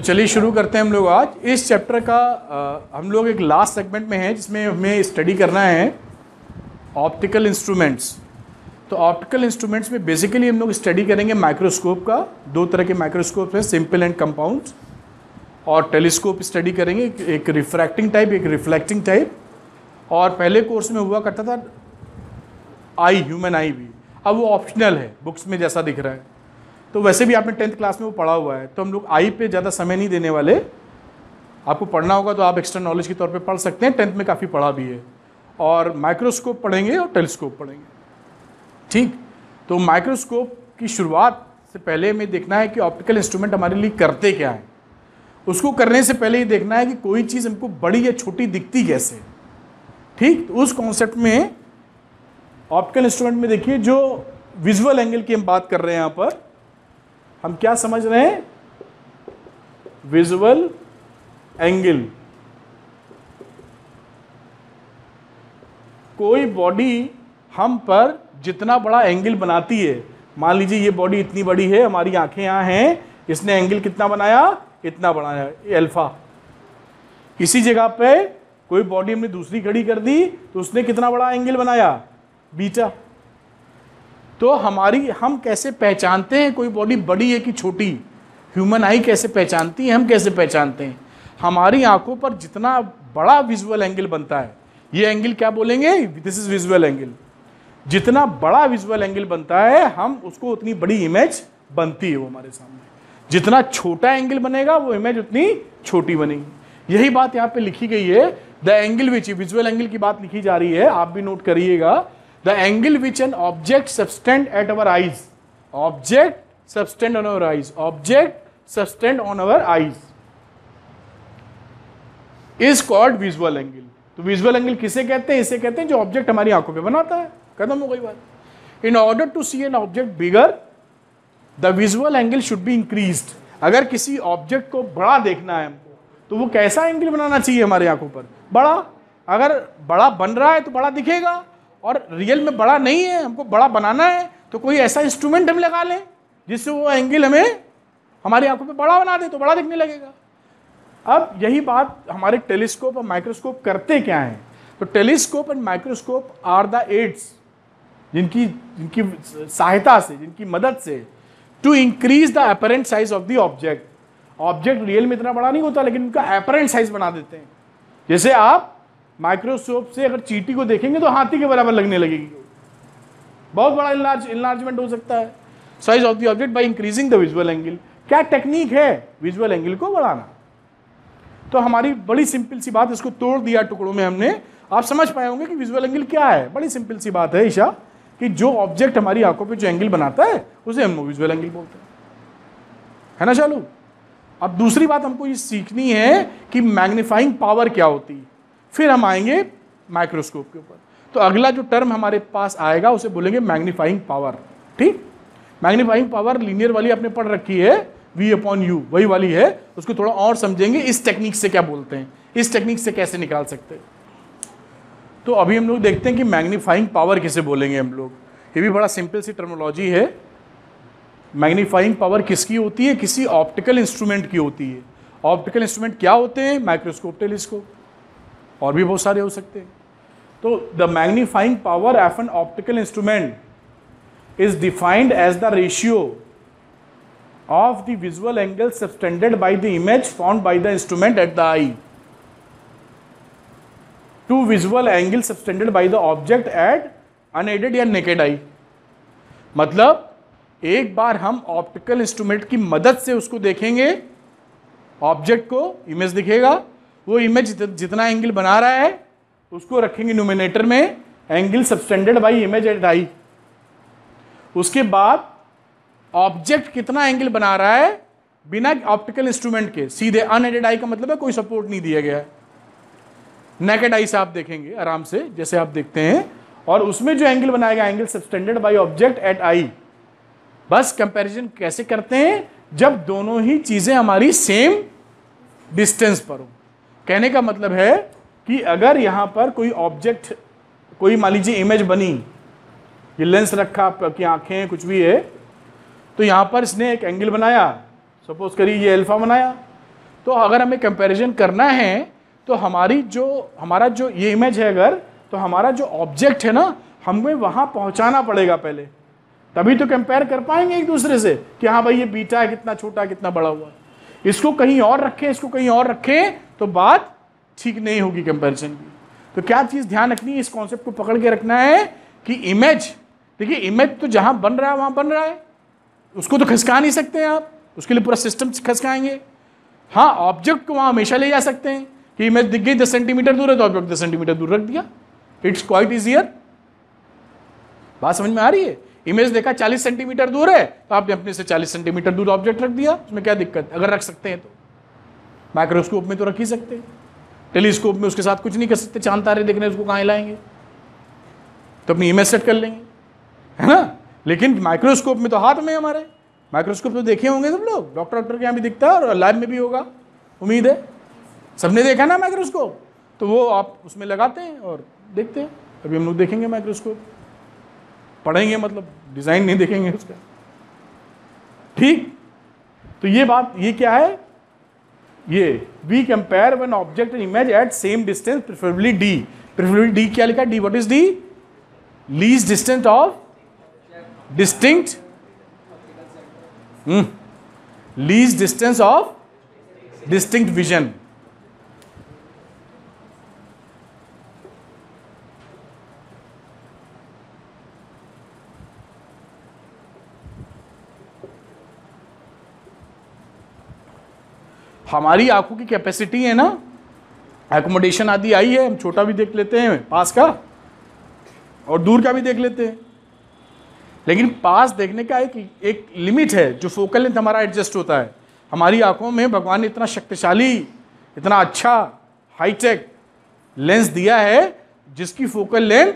तो चलिए शुरू करते हैं हम लोग आज। इस चैप्टर का आ, हम लोग एक लास्ट सेगमेंट में हैं जिसमें हमें स्टडी करना है ऑप्टिकल इंस्ट्रूमेंट्स तो ऑप्टिकल इंस्ट्रूमेंट्स में बेसिकली हम लोग स्टडी करेंगे माइक्रोस्कोप का। दो तरह के माइक्रोस्कोप हैं सिंपल एंड कंपाउंड और टेलीस्कोप स्टडी करेंगे एक रिफ्रैक्टिंग टाइप एक रिफ्लेक्टिंग टाइप और पहले कोर्स में हुआ करता था आई ह्यूमन आई भी। अब वो ऑप्शनल है बुक्स में जैसा दिख रहा है। तो वैसे भी आपने टेंथ क्लास में वो पढ़ा हुआ है तो हम लोग आई पे ज़्यादा समय नहीं देने वाले। आपको पढ़ना होगा तो आप एक्स्ट्रा नॉलेज के तौर पे पढ़ सकते हैं, टेंथ में काफ़ी पढ़ा भी है। और माइक्रोस्कोप पढ़ेंगे और टेलीस्कोप पढ़ेंगे। ठीक? तो माइक्रोस्कोप की शुरुआत से पहले हमें देखना है कि ऑप्टिकल इंस्ट्रूमेंट हमारे लिए करते क्या हैं। उसको करने से पहले ये देखना है कि कोई चीज़ हमको बड़ी या छोटी दिखती कैसे। ठीक? तो उस कॉन्सेप्ट में ऑप्टिकल इंस्ट्रूमेंट में देखिए, जो विजुअल एंगल की हम बात कर रहे हैं यहाँ पर हम क्या समझ रहे हैं? विजुअल एंगल कोई बॉडी हम पर जितना बड़ा एंगल बनाती है, मान लीजिए ये बॉडी इतनी बड़ी है, हमारी आँखें यहाँ हैं, इसने एंगल कितना बनाया? इतना बनाया अल्फ़ा इसी जगह पे कोई बॉडी हमने दूसरी खड़ी कर दी तो उसने कितना बड़ा एंगल बनाया? बीटा तो हमारी, हम कैसे पहचानते हैं? कोई बॉडी बड़ी है कि छोटी? ह्यूमन आई कैसे पहचानती है? हम कैसे पहचानते हैं? हमारी आँखों पर जितना बड़ा विजुअल एंगल बनता है, ये एंगल क्या बोलेंगे? दिस इज़ विजुअल एंगल जितना बड़ा विजुअल एंगल बनता है, हम उसको उतनी बड़ी इमेज बनती है वो हमारे सामने। जितना छोटा एंगल बनेगा, वो इमेज उतनी छोटी बनेगी। यही बात यहाँ पे लिखी गई है। The angle which visual angle की बात लिखी जा रही है, आप भी नोट करिएगा। The angle which an object subtend at our eyes object subtend on our eyes object subtend on our eyes is called visual angle तो विजुअल एंगल किसे कहते हैं? इसे कहते हैं जो ऑब्जेक्ट हमारी आँखों पे बनाता है। खत्म हो गई बात। In order to see an object bigger the visual angle should be increase अगर किसी ऑब्जेक्ट को बड़ा देखना है हमको तो वो कैसा एंगल बनाना चाहिए हमारे आँखों पर? बड़ा? अगर बड़ा बन रहा है तो बड़ा दिखेगा। और रियल में बड़ा नहीं है, हमको बड़ा बनाना है तो कोई ऐसा इंस्ट्रूमेंट हम लगा लें, जिससे वो एंगल हमें, हमारी आँखों पे बड़ा बना दे तो बड़ा दिखने लगेगा। अब यही बात हमारे टेलीस्कोप और माइक्रोस्कोप करते क्या हैं? तो telescope and microscope are the aids जिनकी जिनकी सहायता से, जिनकी मदद से to increase the apparent size of the object object real में इतना बड़ा नहीं होता, लेकिन उनका अपेरेंट साइज़ बना देते हैं। जैसे आप माइक्रोस्कोप से अगर चीटी को देखेंगे तो हाथी के बराबर लगने लगेगी। बहुत बड़ा इनलार्ज इनलार्जमेंट हो सकता है। Size of the object by increasing the visual angle क्या टेक्निक है विजुअल एंगल को बढ़ाना? तो हमारी बड़ी सिंपल सी बात, इसको तोड़ दिया टुकड़ों में हमने। आप समझ पाए होंगे कि विजुअल एंगल क्या है। बड़ी सिंपल सी बात है, ईशा, कि जो ऑब्जेक्ट हमारी आँखों पे जो एंगल बनाता है, उसे हम विजुअल एंगल बोलते हैं। है ना चालू अब दूसरी बात हमको ये सीखनी है कि मैग्नीफाइंग पावर क्या होती है। फिर हम आएँगे माइक्रोस्कोप के ऊपर। तो अगला जो टर्म हमारे पास आएगा, उसे बोलेंगे मैग्नीफाइंग पावर ठीक? मैग्नीफाइंग पावर लीनियर वाली आपने पढ़ रखी है वी अपॉन यू वही वाली है। उसको थोड़ा और समझेंगे, इस टेक्निक से क्या बोलते हैं, इस टेक्निक से कैसे निकाल सकते हैं। तो अभी हम लोग देखते हैं कि मैग्नीफाइंग पावर किसे बोलेंगे हम लोग। ये भी बड़ा सिंपल सी टर्मोलॉजी है। मैग्नीफाइंग पावर किसकी होती है? किसी ऑप्टिकल इंस्ट्रूमेंट की होती है। ऑप्टिकल इंस्ट्रूमेंट क्या होते हैं? माइक्रोस्कोप टेलीस्कोप और भी बहुत सारे हो सकते हैं। तो the magnifying power of an optical instrument is defined as the ratio of the visual angle subtended by the image found by the instrument at the eye to visual angle subtended by the object at unaided या naked eye मतलब एक बार हम optical instrument की मदद से उसको देखेंगे object को इमेज दिखेगा वो इमेज जितना एंगल बना रहा है, उसको रखेंगे नोमिनेटर में angle subtended by image at eye उसके बाद ऑब्जेक्ट कितना एंगल बना रहा है, बिना ऑप्टिकल इंस्ट्रूमेंट के, सीधे अनएडेड आई का मतलब है कोई सपोर्ट नहीं दिया गया है। नेकेड आई से आप देखेंगे, आराम से, जैसे आप देखते हैं, और उसमें जो एंगल बनाएगा angle subtended by object at eye बस कंपैरिजन कैसे करते हैं, जब दोनों ही चीज़ें हमारी सेम डिस्टेंस पर हो। कहने का मतलब है कि अगर यहाँ पर कोई ऑब्जेक्ट कोई मान लीजिए इमेज बनी, ये लेंस रखा, आपकी आँखें, कुछ भी है तो यहाँ पर इसने एक एंगल बनाया सपोज़ करिए ये अल्फ़ा बनाया तो अगर हमें कंपैरिजन करना है तो हमारी जो, हमारा जो ये इमेज है अगर तो हमारा जो ऑब्जेक्ट है ना, हमें वहाँ पहुँचाना पड़ेगा पहले। तभी तो कंपेयर कर पाएँगे एक दूसरे से कि हाँ भाई ये बीटा है, कितना छोटा, कितना बड़ा हुआ। इसको कहीं और रखें, इसको कहीं और रखें तो बात ठीक नहीं होगी कंपैरिजन की। तो क्या चीज़ ध्यान रखनी है? इस कॉन्सेप्ट को पकड़ के रखना है कि इमेज देखिए इमेज तो जहाँ बन रहा है, वहाँ बन रहा है। उसको तो खसका नहीं सकते आप। उसके लिए पूरा सिस्टम खसकाएँगे। हाँ ऑब्जेक्ट को वहाँ हमेशा ले जा सकते हैं कि इमेज दिख गई, दस सेंटीमीटर दूर है तो ऑब्जेक्ट दस सेंटीमीटर दूर रख दिया। इट्स क्वाइट इजियर बात समझ में आ रही है? इमेज देखा 40 सेंटीमीटर दूर है तो आपने अपने से 40 सेंटीमीटर दूर ऑब्जेक्ट रख दिया, उसमें क्या दिक्कत? अगर रख सकते हैं तो। माइक्रोस्कोप में तो रख ही सकते हैं। टेलीस्कोप में उसके साथ कुछ नहीं कर सकते, चाँद तारे देखने उसको कहाँ लाएँगे? तो अपनी इमेज सेट कर लेंगे, है ना? लेकिन माइक्रोस्कोप में तो हाथ में हमारे। माइक्रोस्कोप तो देखे होंगे सब लोग डॉक्टर डॉक्टर के यहाँ भी दिखता है और लैब में भी होगा, उम्मीद है। सबने देखा ना माइक्रोस्कोप तो वो आप उसमें लगाते हैं और देखते हैं अभी हम लोग देखेंगे माइक्रोस्कोप पढ़ेंगे मतलब डिज़ाइन नहीं देखेंगे उसका। ठीक? तो ये बात, ये क्या है? ये we compare one object and image at same distance preferably D preferably D क्या लिखा? D what is D least distance of distinct least distance of distinct vision हमारी आँखों की कैपेसिटी है ना? एकोमोडेशन आदि आई है, हम छोटा भी देख लेते हैं, पास का, और दूर का भी देख लेते हैं। लेकिन पास देखने का एक एक लिमिट है, जो फोकल लेंथ हमारा एडजस्ट होता है। हमारी आँखों में भगवान ने इतना शक्तिशाली, इतना अच्छा हाईटेक लेंस दिया है, जिसकी फोकल लेंथ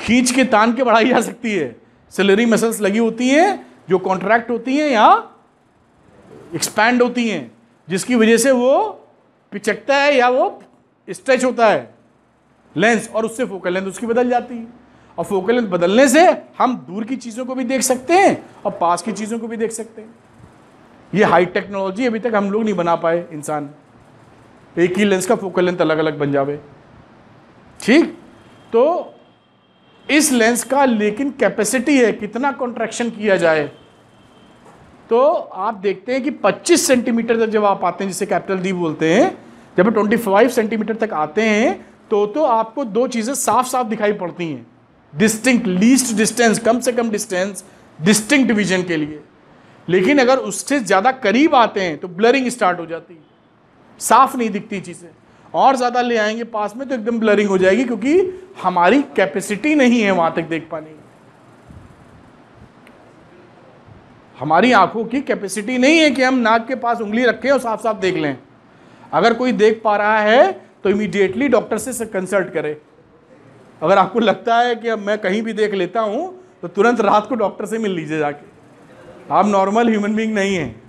खींच के तान के बढ़ाई जा सकती है। सिलरी मसल्स लगी होती हैं, जो कॉन्ट्रैक्ट होती हैं या एक्सपैंड होती हैं। जिसकी वजह से वो पिचकता है या वो स्ट्रेच होता है लेंस और उससे फोकल लेंथ उसकी बदल जाती है। और फोकल लेंथ बदलने से हम दूर की चीज़ों को भी देख सकते हैं और पास की चीज़ों को भी देख सकते हैं। ये हाई टेक्नोलॉजी अभी तक हम लोग नहीं बना पाए इंसान। एक ही लेंस का फोकल लेंथ अलग अलग बन जावे। ठीक? तो इस लेंस का लेकिन कैपेसिटी है, कितना कॉन्ट्रैक्शन किया जाए तो आप देखते हैं कि 25 सेंटीमीटर तक जब आप आते हैं, जिसे कैपिटल डी बोलते हैं, जब 25 सेंटीमीटर तक आते हैं तो तो आपको दो चीज़ें साफ़ साफ़ दिखाई पड़ती हैं। डिस्टिंक्ट लीस्ट डिस्टेंस कम से कम डिस्टेंस डिस्टिंक्ट विजन के लिए। लेकिन अगर उससे ज़्यादा करीब आते हैं तो ब्लरिंग स्टार्ट हो जाती है। साफ़ नहीं दिखती चीज़ें। और ज़्यादा ले आएँगे पास में तो एकदम ब्लरिंग हो जाएगी, क्योंकि हमारी कैपेसिटी नहीं है वहाँ तक देख पाने की। हमारी आँखों की कैपेसिटी नहीं है कि हम नाक के पास उंगली रखें और साफ़ साफ़ देख लें। अगर कोई देख पा रहा है तो इमीडिएटली डॉक्टर से कंसल्ट करें। अगर आपको लगता है कि अब मैं कहीं भी देख लेता हूँ तो तुरंत रात को डॉक्टर से मिल लीजिए जाके। आप नॉर्मल ह्यूमन बींग नहीं हैं।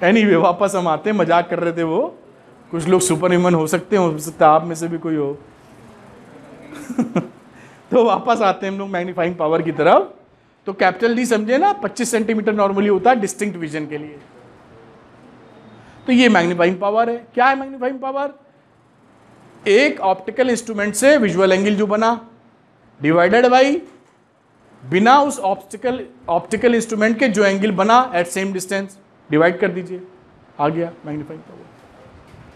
एनी anyway, वापस हम आते हैं मज़ाक कर रहे थे वो। कुछ लोग सुपर ह्यूमन हो सकते हैं हो सकता है आप में से भी कोई हो। तो वापस आते हैं हम लोग मैग्नीफाइंग पावर की तरफ़। तो कैपिटल डी समझे ना 25 सेंटीमीटर नॉर्मली होता है डिस्टिंक्ट विजन के लिए। तो ये मैग्नीफाइंग पावर है। क्या है मैग्नीफाइंग पावर एक ऑप्टिकल इंस्ट्रूमेंट से विजुअल एंगल जो बना डिवाइडेड बाई बिना उस ऑप्टिकल ऑप्टिकल इंस्ट्रूमेंट के जो एंगल बना एट सेम डिस्टेंस डिवाइड कर दीजिए। आ गया मैग्नीफाइंग पावर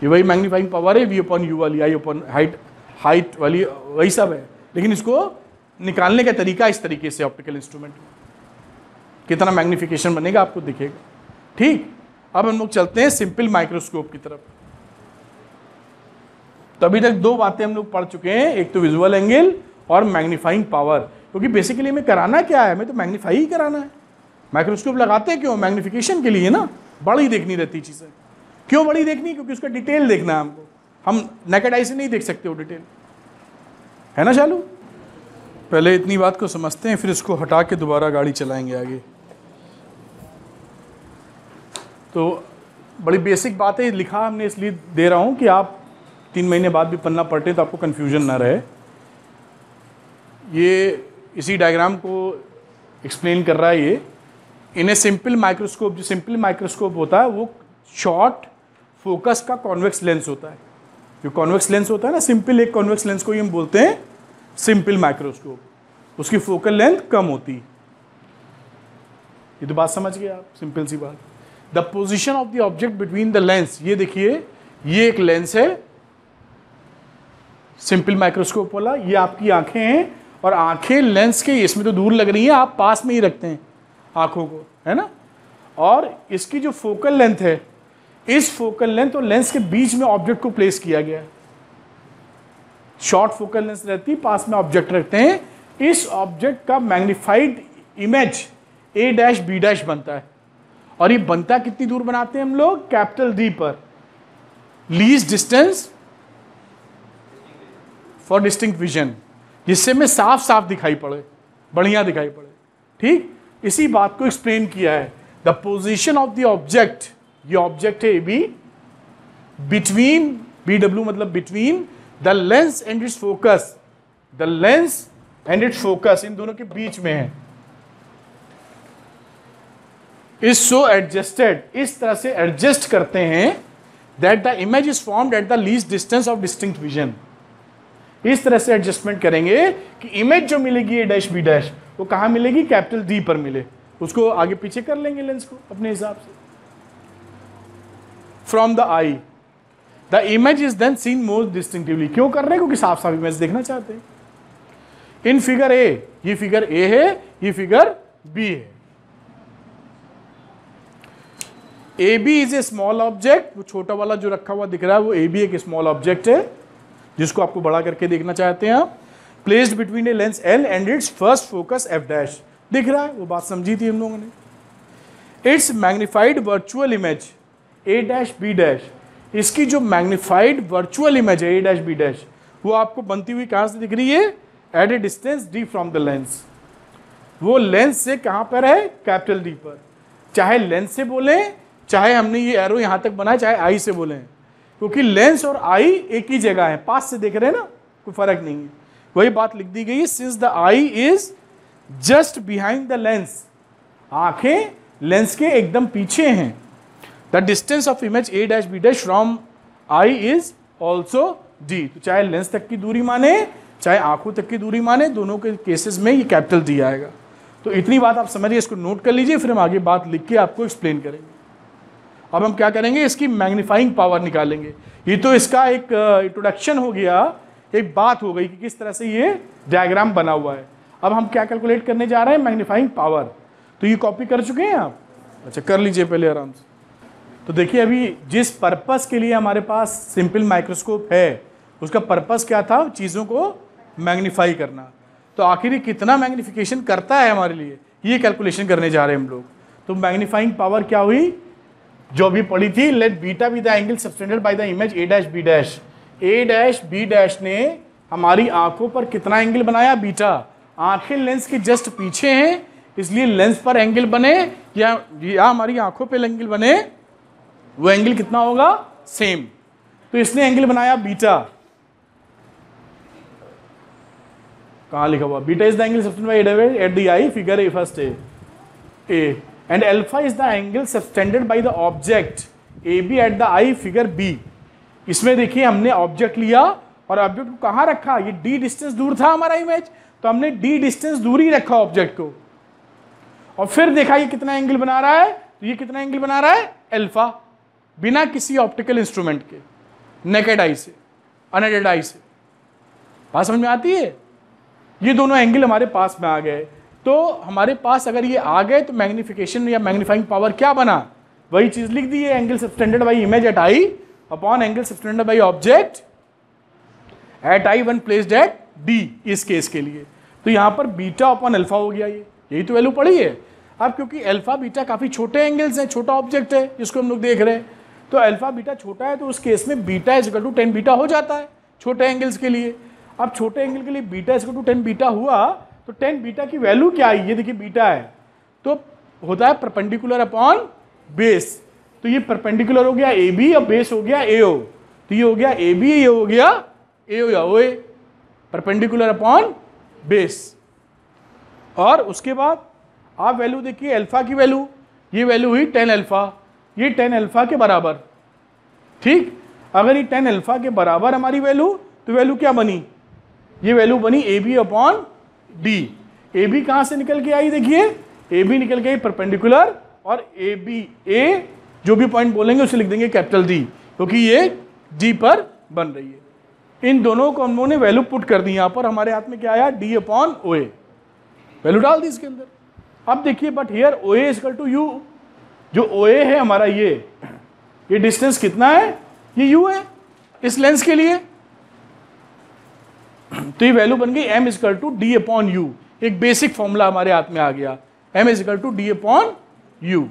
ये वही मैग्नीफाइंग पावर है वी अपन यू वाली आई अपन हाइट हाइट वाली, वही सब है। लेकिन इसको निकालने का तरीका इस तरीके से ऑप्टिकल इंस्ट्रूमेंट कितना मैग्निफिकेशन बनेगा आपको दिखेगा। ठीक? अब हम लोग चलते हैं सिंपल माइक्रोस्कोप की तरफ़। तो अभी तक दो बातें हम लोग पढ़ चुके हैं। एक तो विजुअल एंगल और मैग्नीफाइंग पावर क्योंकि तो बेसिकली हमें कराना क्या है? हमें तो मैग्नीफाई ही कराना है। माइक्रोस्कोप लगाते क्यों? मैग्निफिकेशन के लिए ना। बड़ी देखनी रहती चीज़ें। क्यों बड़ी देखनी? क्योंकि उसका डिटेल देखना है हमको। हम नेकेड आई से नहीं देख सकते वो डिटेल है ना चालू पहले इतनी बात को समझते हैं, फिर इसको हटा के दोबारा गाड़ी चलाएँगे आगे। तो बड़ी बेसिक बात है लिखा हमने, इसलिए दे रहा हूँ कि आप तीन महीने बाद भी पन्ना पढ़ते तो आपको कन्फ्यूज़न ना रहे। ये इसी डायग्राम को एक्सप्लेन कर रहा है ये। इन ए सिंपल माइक्रोस्कोप जो सिंपल माइक्रोस्कोप होता है, वो शॉर्ट फोकस का कॉन्वेक्स लेंस होता है। जो कॉन्वेक्स लेंस होता है ना सिंपल एक कॉन्वेक्स लेंस को ही हम बोलते हैं सिंपल माइक्रोस्कोप। उसकी फोकल लेंथ कम होती। ये तो बात समझ गए आप, सिंपल सी बात। The position of the object between the lens ये देखिए, ये एक लेंस है। सिंपल माइक्रोस्कोप वाला, ये आपकी आँखें हैं, और आँखें लेंस के, इसमें तो दूर लग रही हैं, आप पास में ही रखते हैं आँखों को, है ना? और इसकी जो फोकल लेंथ है, इस फोकल लेंथ और लेंस के बीच में ऑब्जेक्ट को प्लेस किया गया है। शॉर्ट फोकल लेंस रहती, पास में ऑब्जेक्ट रखते हैं। इस ऑब्जेक्ट का magnified image A dash B dash बनता है। और ये बनता कितनी दूर बनाते हैं हम लोग? कैपिटल डी पर। Least distance for distinct vision जिससे में साफ़ साफ़ दिखाई पड़े, बढ़िया दिखाई पड़े। ठीक? इसी बात को एक्सप्लेन किया है। The position of the object ये ऑब्जेक्ट है A B between B W मतलब between the lens and its focus the lens and its focus इन दोनों के बीच में है। इज़ सो एडजस्टेड इस तरह से एडजस्ट करते हैं that the image is formed at the least distance of distinct vision इस तरह से एडजस्टमेंट करेंगे कि इमेज जो मिलेगी ए डैश बी डैश वो कहाँ मिलेगी? कैपिटल डी पर मिले। उसको आगे पीछे कर लेंगे लेंस को अपने हिसाब से। From the eye the image is then seen most distinctively क्यों कर रहे हैं? क्योंकि साफ़ साफ़ इमेज देखना चाहते हैं। इन फिगर ए ये फिगर ए है, ये फिगर बी है। A B is a small object वो छोटा वाला जो रखा हुआ दिख रहा है, वो ए बी एक स्मॉल ऑब्जेक्ट है, जिसको आपको बड़ा करके देखना चाहते हैं आप। Placed between a lens L and its first focus F dash दिख रहा है? वो बात समझी थी हम लोगों ने। It's magnified virtual image A dash B dash इसकी जो मैग्निफाइड वर्चुअल इमेज है ए डैश बी डैश वो आपको बनती हुई कहाँ से दिख रही है? At a distance D from the lens वो लेंस से कहाँ पर है? कैपिटल डी पर. चाहे लेंस से बोले, चाहे हमने ये एरो यहाँ तक बनाया चाहे आई से बोले, क्योंकि लेंस और आई एक ही जगह है। पास से देख रहे हैं ना? कोई फ़र्क नहीं है। वही बात लिख दी गई है since the eye is just behind the lens आँखें लेंस के एकदम पीछे हैं। The distance of image A dash B dash from eye is also D तो चाहे लेंस तक की दूरी माने, चाहे आँखों तक की दूरी माने, दोनों के केसेस में ये कैपिटल दी आएगा। तो इतनी बात आप समझिए, इसको नोट कर लीजिए, फिर हम आगे बात लिख के आपको एक्सप्लेन करेंगे। अब हम क्या करेंगे, इसकी मैग्नीफाइंग पावर निकालेंगे। ये तो इसका एक इंट्रोडक्शन हो गया, एक बात हो गई कि किस तरह से ये डायग्राम बना हुआ है। अब हम क्या कैलकुलेट करने जा रहे हैं? मैग्नीफाइंग पावर तो ये कॉपी कर चुके हैं आप? अच्छा कर लीजिए पहले आराम से। तो देखिए अभी जिस पर्पस के लिए हमारे पास सिंपल माइक्रोस्कोप है, उसका पर्पस क्या था? चीज़ों को मैग्नीफाई करना। तो आखिर कितना मैग्नीफिकेशन करता है हमारे लिए? ये कैलकुलेशन करने जा रहे हैं हम लोग। तो मैग्नीफाइंग पावर क्या हुई? जो भी पढ़ी थी let beta be the angle subtended by the image A dash B dash A dash B dash ने हमारी आँखों पर कितना एंगल बनाया? बीटा आँखें लेंस के जस्ट पीछे हैं, इसलिए लेंस पर एंगल बने या या हमारी आँखों पे एंगल बने वो एंगल कितना होगा? सेम तो इसने एंगल बनाया बीटा कहा लिखा हुआ? Beta is the angle subtended at the eye figure A first A A and alpha is the angle subtended by the object AB at the eye figure B. इसमें देखिए हमने object लिया और object को कहाँ रखा? ये डी डिस्टेंस दूर था हमारा इमेज तो हमने डी डिस्टेंस दूर ही रखा ऑब्जेक्ट को. और फिर देखा ये कितना एंगल बना रहा है? तो ये कितना एंगल बना रहा है? एल्फा बिना किसी ऑप्टिकल इंस्ट्रूमेंट के नेकेड आई से अनएडेड आई से। बात समझ में आती है? ये दोनों एंगल हमारे पास में आ गए। तो हमारे पास अगर ये आ गए तो मैग्निफिकेशन या मैग्नीफाइंग पावर क्या बना? वही चीज़ लिख दी है angle subtended by image at eye upon angle subtended by object at eye when placed at D इस केस के लिए। तो यहाँ पर बीटा अपॉन अल्फ़ा हो गया ये। यही तो वैल्यू पड़ी है। अब क्योंकि अल्फ़ा बीटा काफ़ी छोटे एंगल्स हैं, छोटा ऑब्जेक्ट है, जिसको हम लोग देख रहे हैं। तो अल्फ़ा बीटा छोटा है तो उस केस में beta is to tan beta हो जाता है, छोटे एंगल्स के लिए। अब छोटे एंगल के लिए beta is to tan beta हुआ तो टेन बीटा की वैल्यू क्या आई ये देखिए बीटा है। तो होता है परपेंडिकुलर अपॉन बेस तो ये परपेंडिकुलर हो गया ए बी और बेस हो गया ए ओ तो ये हो गया ए बी ये हो गया ए ओ या O A perpendicular upon base और उसके बाद आप वैल्यू देखिए अल्फ़ा की वैल्यू ये वैल्यू हुई टेन अल्फ़ा ये टेन अल्फ़ा के बराबर। ठीक? अगर ये टेन अल्फ़ा के बराबर हमारी वैल्यू तो वैल्यू क्या बनी? ये वैल्यू बनी A B upon D A B कहाँ से निकल के आई देखिए? ए बी निकल के आई परपेंडिकुलर और ए बी ए जो भी पॉइंट बोलेंगे उसे लिख देंगे कैपिटल डी क्योंकि ये डी पर बन रही है। इन दोनों को उन्होंने वैल्यू पुट कर दी यहाँ पर। हमारे हाथ में क्या आया? D upon O A value डाल दी इसके अंदर। अब देखिए but here O A equal to U जो ओ ए है हमारा ये ये डिस्टेंस कितना है? ये यू है, इस लेंस के लिए। तो ये वैल्यू बन गई M equal to D upon U एक बेसिक फॉर्मूला हमारे हाथ में आ गया। M equal to D upon U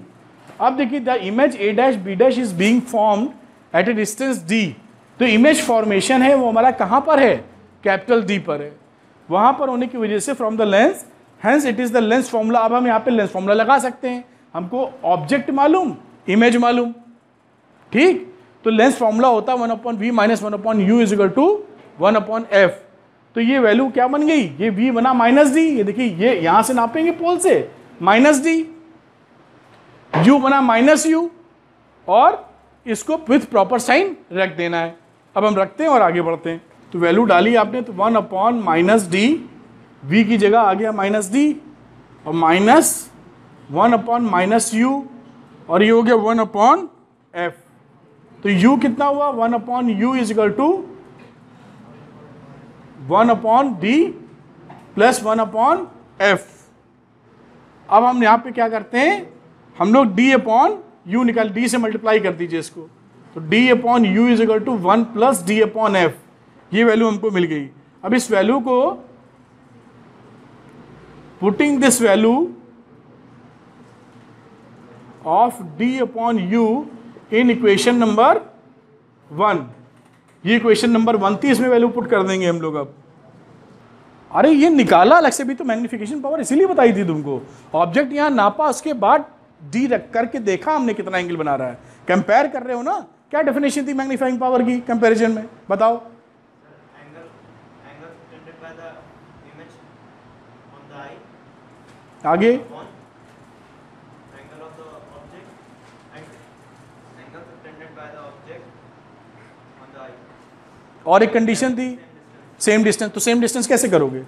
अब देखिए the image A dash B dash is being formed at a distance D तो इमेज फॉर्मेशन है, वो हमारा कहाँ पर है? कैपिटल डी पर है। वहाँ पर होने की वजह से from the lens hence it is the lens formula अब हम यहाँ पे लेंस फॉर्मूला लगा सकते हैं। हमको ऑब्जेक्ट मालूम इमेज मालूम। ठीक? तो लेंस फॉर्मूला होता one upon V minus one upon U is equal to one upon F तो ये वैल्यू क्या बन गई? ये वी बना माइनस डी ये देखिए, ये यहाँ से नापेंगे पोल से। माइनस डी यू बना माइनस यू और इसको विथ प्रॉपर साइन रख देना है। अब हम रखते हैं और आगे बढ़ते हैं। तो वैल्यू डाली आपने तो one upon minus D V की जगह आ गया माइनस डी और minus one upon minus U और ये हो गया वन अपॉन एफ़। तो u कितना हुआ? One upon U is equal to one upon D plus one upon F. अब हम यहाँ पे क्या करते हैं? हम लोग डी अपॉन यू निकाल, डी से मल्टीप्लाई कर दीजिए इसको। तो D upon U is equal to one plus D upon F. ये वैल्यू हमको मिल गई। अब इस वैल्यू को putting this value of D upon U in equation number one ये इक्वेशन नंबर वन थी इसमें वैल्यू पुट कर देंगे हम लोग अब। अरे ये निकाला अलग से भी तो मैग्निफिकेशन पावर इसीलिए बताई थी तुमको। ऑब्जेक्ट यहाँ नापा उसके बाद डी रख करके देखा हमने कितना एंगल बना रहा है। कंपेयर कर रहे हो ना? क्या डेफिनेशन थी मैग्नीफाइंग पावर की कंपैरिजन में? बताओ। आगे। और एक कंडीशन थी सेम डिस्टेंस तो सेम डिस्टेंस कैसे करोगे?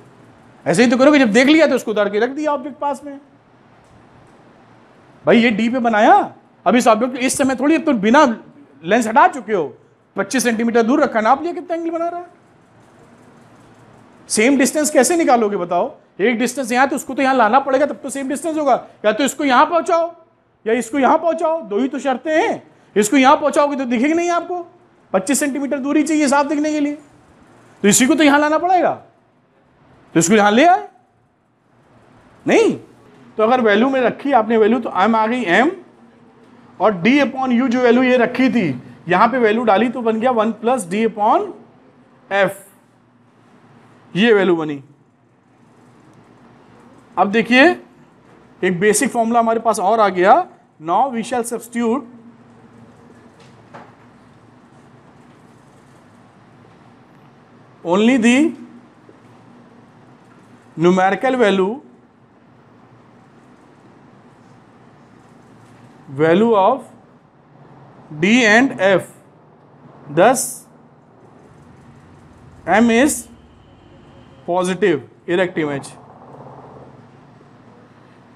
ऐसे ही तो करोगे, जब देख लिया तो उसको उतार के रख दिया ऑब्जेक्ट पास में। भाई, ये डी पे बनाया? अब इस ऑब्जेक्ट इस समय थोड़ी तो बिना लेंस हटा चुके हो। 25 सेंटीमीटर दूर रखा नाप लिया कितना एंगल बना रहा है? सेम डिस्टेंस कैसे निकालोगे, बताओ? एक डिस्टेंस यहाँ तो उसको तो यहाँ लाना पड़ेगा, तब तो सेम डिस्टेंस होगा। या तो इसको यहाँ पहुंचाओ, या इसको यहाँ पहुंचाओ। दो ही तो शर्तें हैं। इसको यहाँ पहुंचाओगे तो दिखेगी नहीं आपको। 25 सेंटीमीटर दूरी चाहिए साफ़ दिखने के लिए। तो इसी को तो यहाँ लाना पड़ेगा। तो इसको यहाँ ले आए। नहीं तो अगर वैल्यू में रखी आपने वैल्यू तो एम आ गई एम और डी अपॉन यू जो वैल्यू ये रखी थी, यहाँ पे वैल्यू डाली तो बन गया one plus D upon F ये वैल्यू बनी। अब देखिए, एक बेसिक फॉर्मूला हमारे पास और आ गया। Now we shall substitute only the numerical value value of d and f. Thus, m is positive erect image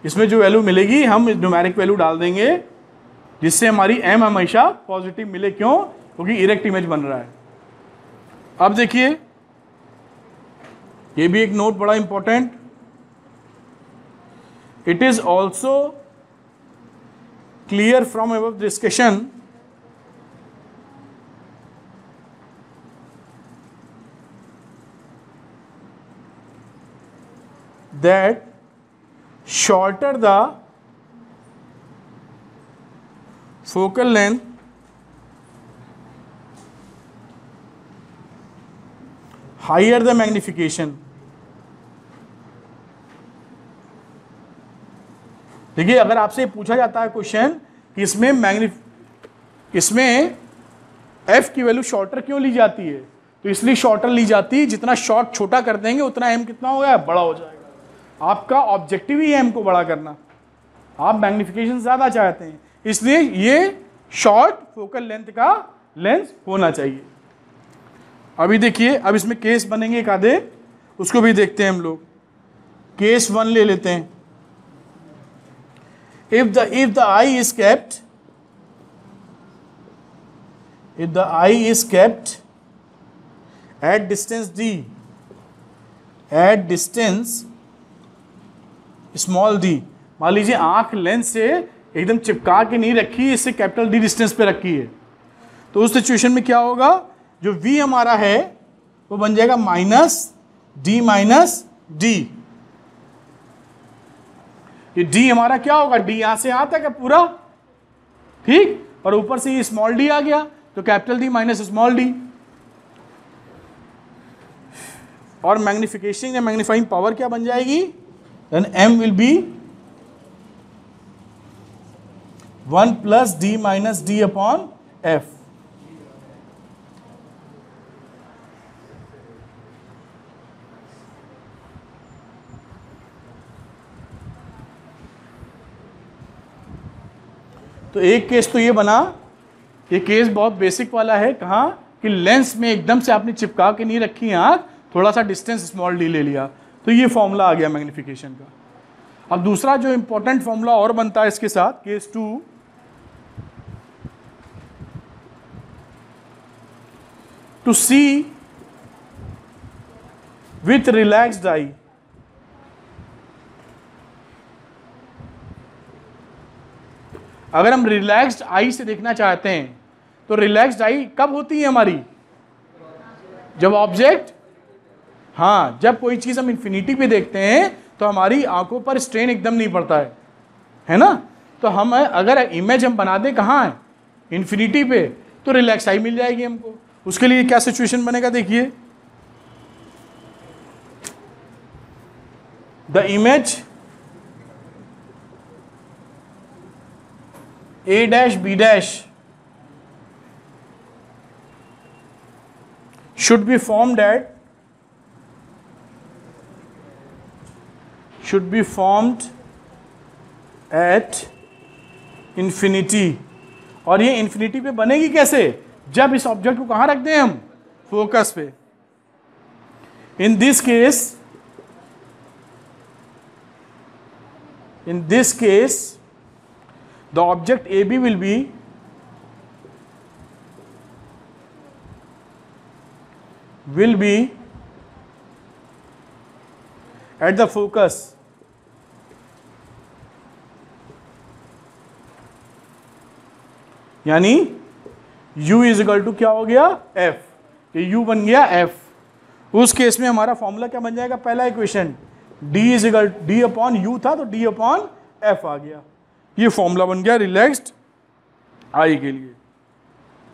इसमें जो वैल्यू मिलेगी, हम न्यूमेरिक वैल्यू डाल देंगे, जिससे हमारी एम हमेशा पॉजिटिव मिले। क्यों? क्योंकि इरेक्ट इमेज बन रहा है। अब देखिए ये भी एक नोट बड़ा important it is also clear from above discussion that shorter the focal length higher the magnification देखिए, अगर आपसे पूछा जाता है क्वेश्चन कि इसमें मैग्नि इसमें एफ़ की वैल्यू शॉर्टर क्यों ली जाती है? तो इसलिए शॉर्टर ली जाती है, जितना शॉर्ट छोटा कर देंगे, उतना एम कितना हो गया? बड़ा हो जाएगा। आपका ऑब्जेक्टिव ही एम को बड़ा करना। आप मैग्निफिकेशन ज़्यादा चाहते हैं। इसलिए ये शॉर्ट फोकल लेंथ का लेंस होना चाहिए। अभी देखिए, अब इसमें केस बनेंगे एक आधे। उसको भी देखते हैं हम लोग। केस वन ले लेते हैं। If the if the eye is kept if the eye is kept at distance d, at distance small d, मान लीजिए आँख लेंस से एकदम चिपका के नहीं रखी इससे कैपिटल डी डिस्टेंस पे रखी है। तो उस सिचुएशन में क्या होगा? जो v हमारा है, वो बन जाएगा माइनस डी माइनस डी ये d हमारा क्या होगा? D यहाँ से यहाँ तक है पूरा? ठीक? और ऊपर से ये स्मॉल डी आ गया तो capital D minus small D और मैग्निफिकेशन या मैग्नीफाइंग पावर क्या बन जाएगी? Then M will be one plus D minus D upon F तो एक केस तो ये बना। ये केस बहुत बेसिक वाला है। कहाँ? कि लेंस में एकदम से आपने चिपका के नहीं रखी आँख, थोड़ा सा डिस्टेंस स्मॉल डी ले लिया। तो ये फॉर्मूला आ गया मैग्निफिकेशन का। अब दूसरा जो इंपॉर्टेंट फॉर्मूला और बनता है इसके साथ case two to see with relaxed eye अगर हम रिलैक्स्ड आई से देखना चाहते हैं तो रिलैक्स्ड आई कब होती है हमारी? जब ऑब्जेक्ट हाँ जब कोई चीज़ हम इन्फिनिटी पे देखते हैं तो हमारी आँखों पर स्ट्रेन एकदम नहीं पड़ता है। है ना? तो हम, अगर इमेज हम बना दें, कहाँ है? इन्फिनिटी पे तो रिलैक्स आई मिल जाएगी हमको। उसके लिए क्या सिचुएशन बनेगा देखिए। The image A dash B dash should be formed at should be formed at infinity और ये इंफिनिटी पे बनेगी कैसे जब इस ऑब्जेक्ट को कहाँ रखते हैं हम फोकस पे in this case in this case the object AB will be will be at the focus. यानी u इज़ इक्वल टू क्या हो गया? F. ये u बन गया f. उस केस में हमारा फॉर्मूला क्या बन जाएगा? पहला equation d is equal D upon U था तो d अपॉन f आ गया। ये फॉर्मूला बन गया रिलैक्स्ड आई के लिए।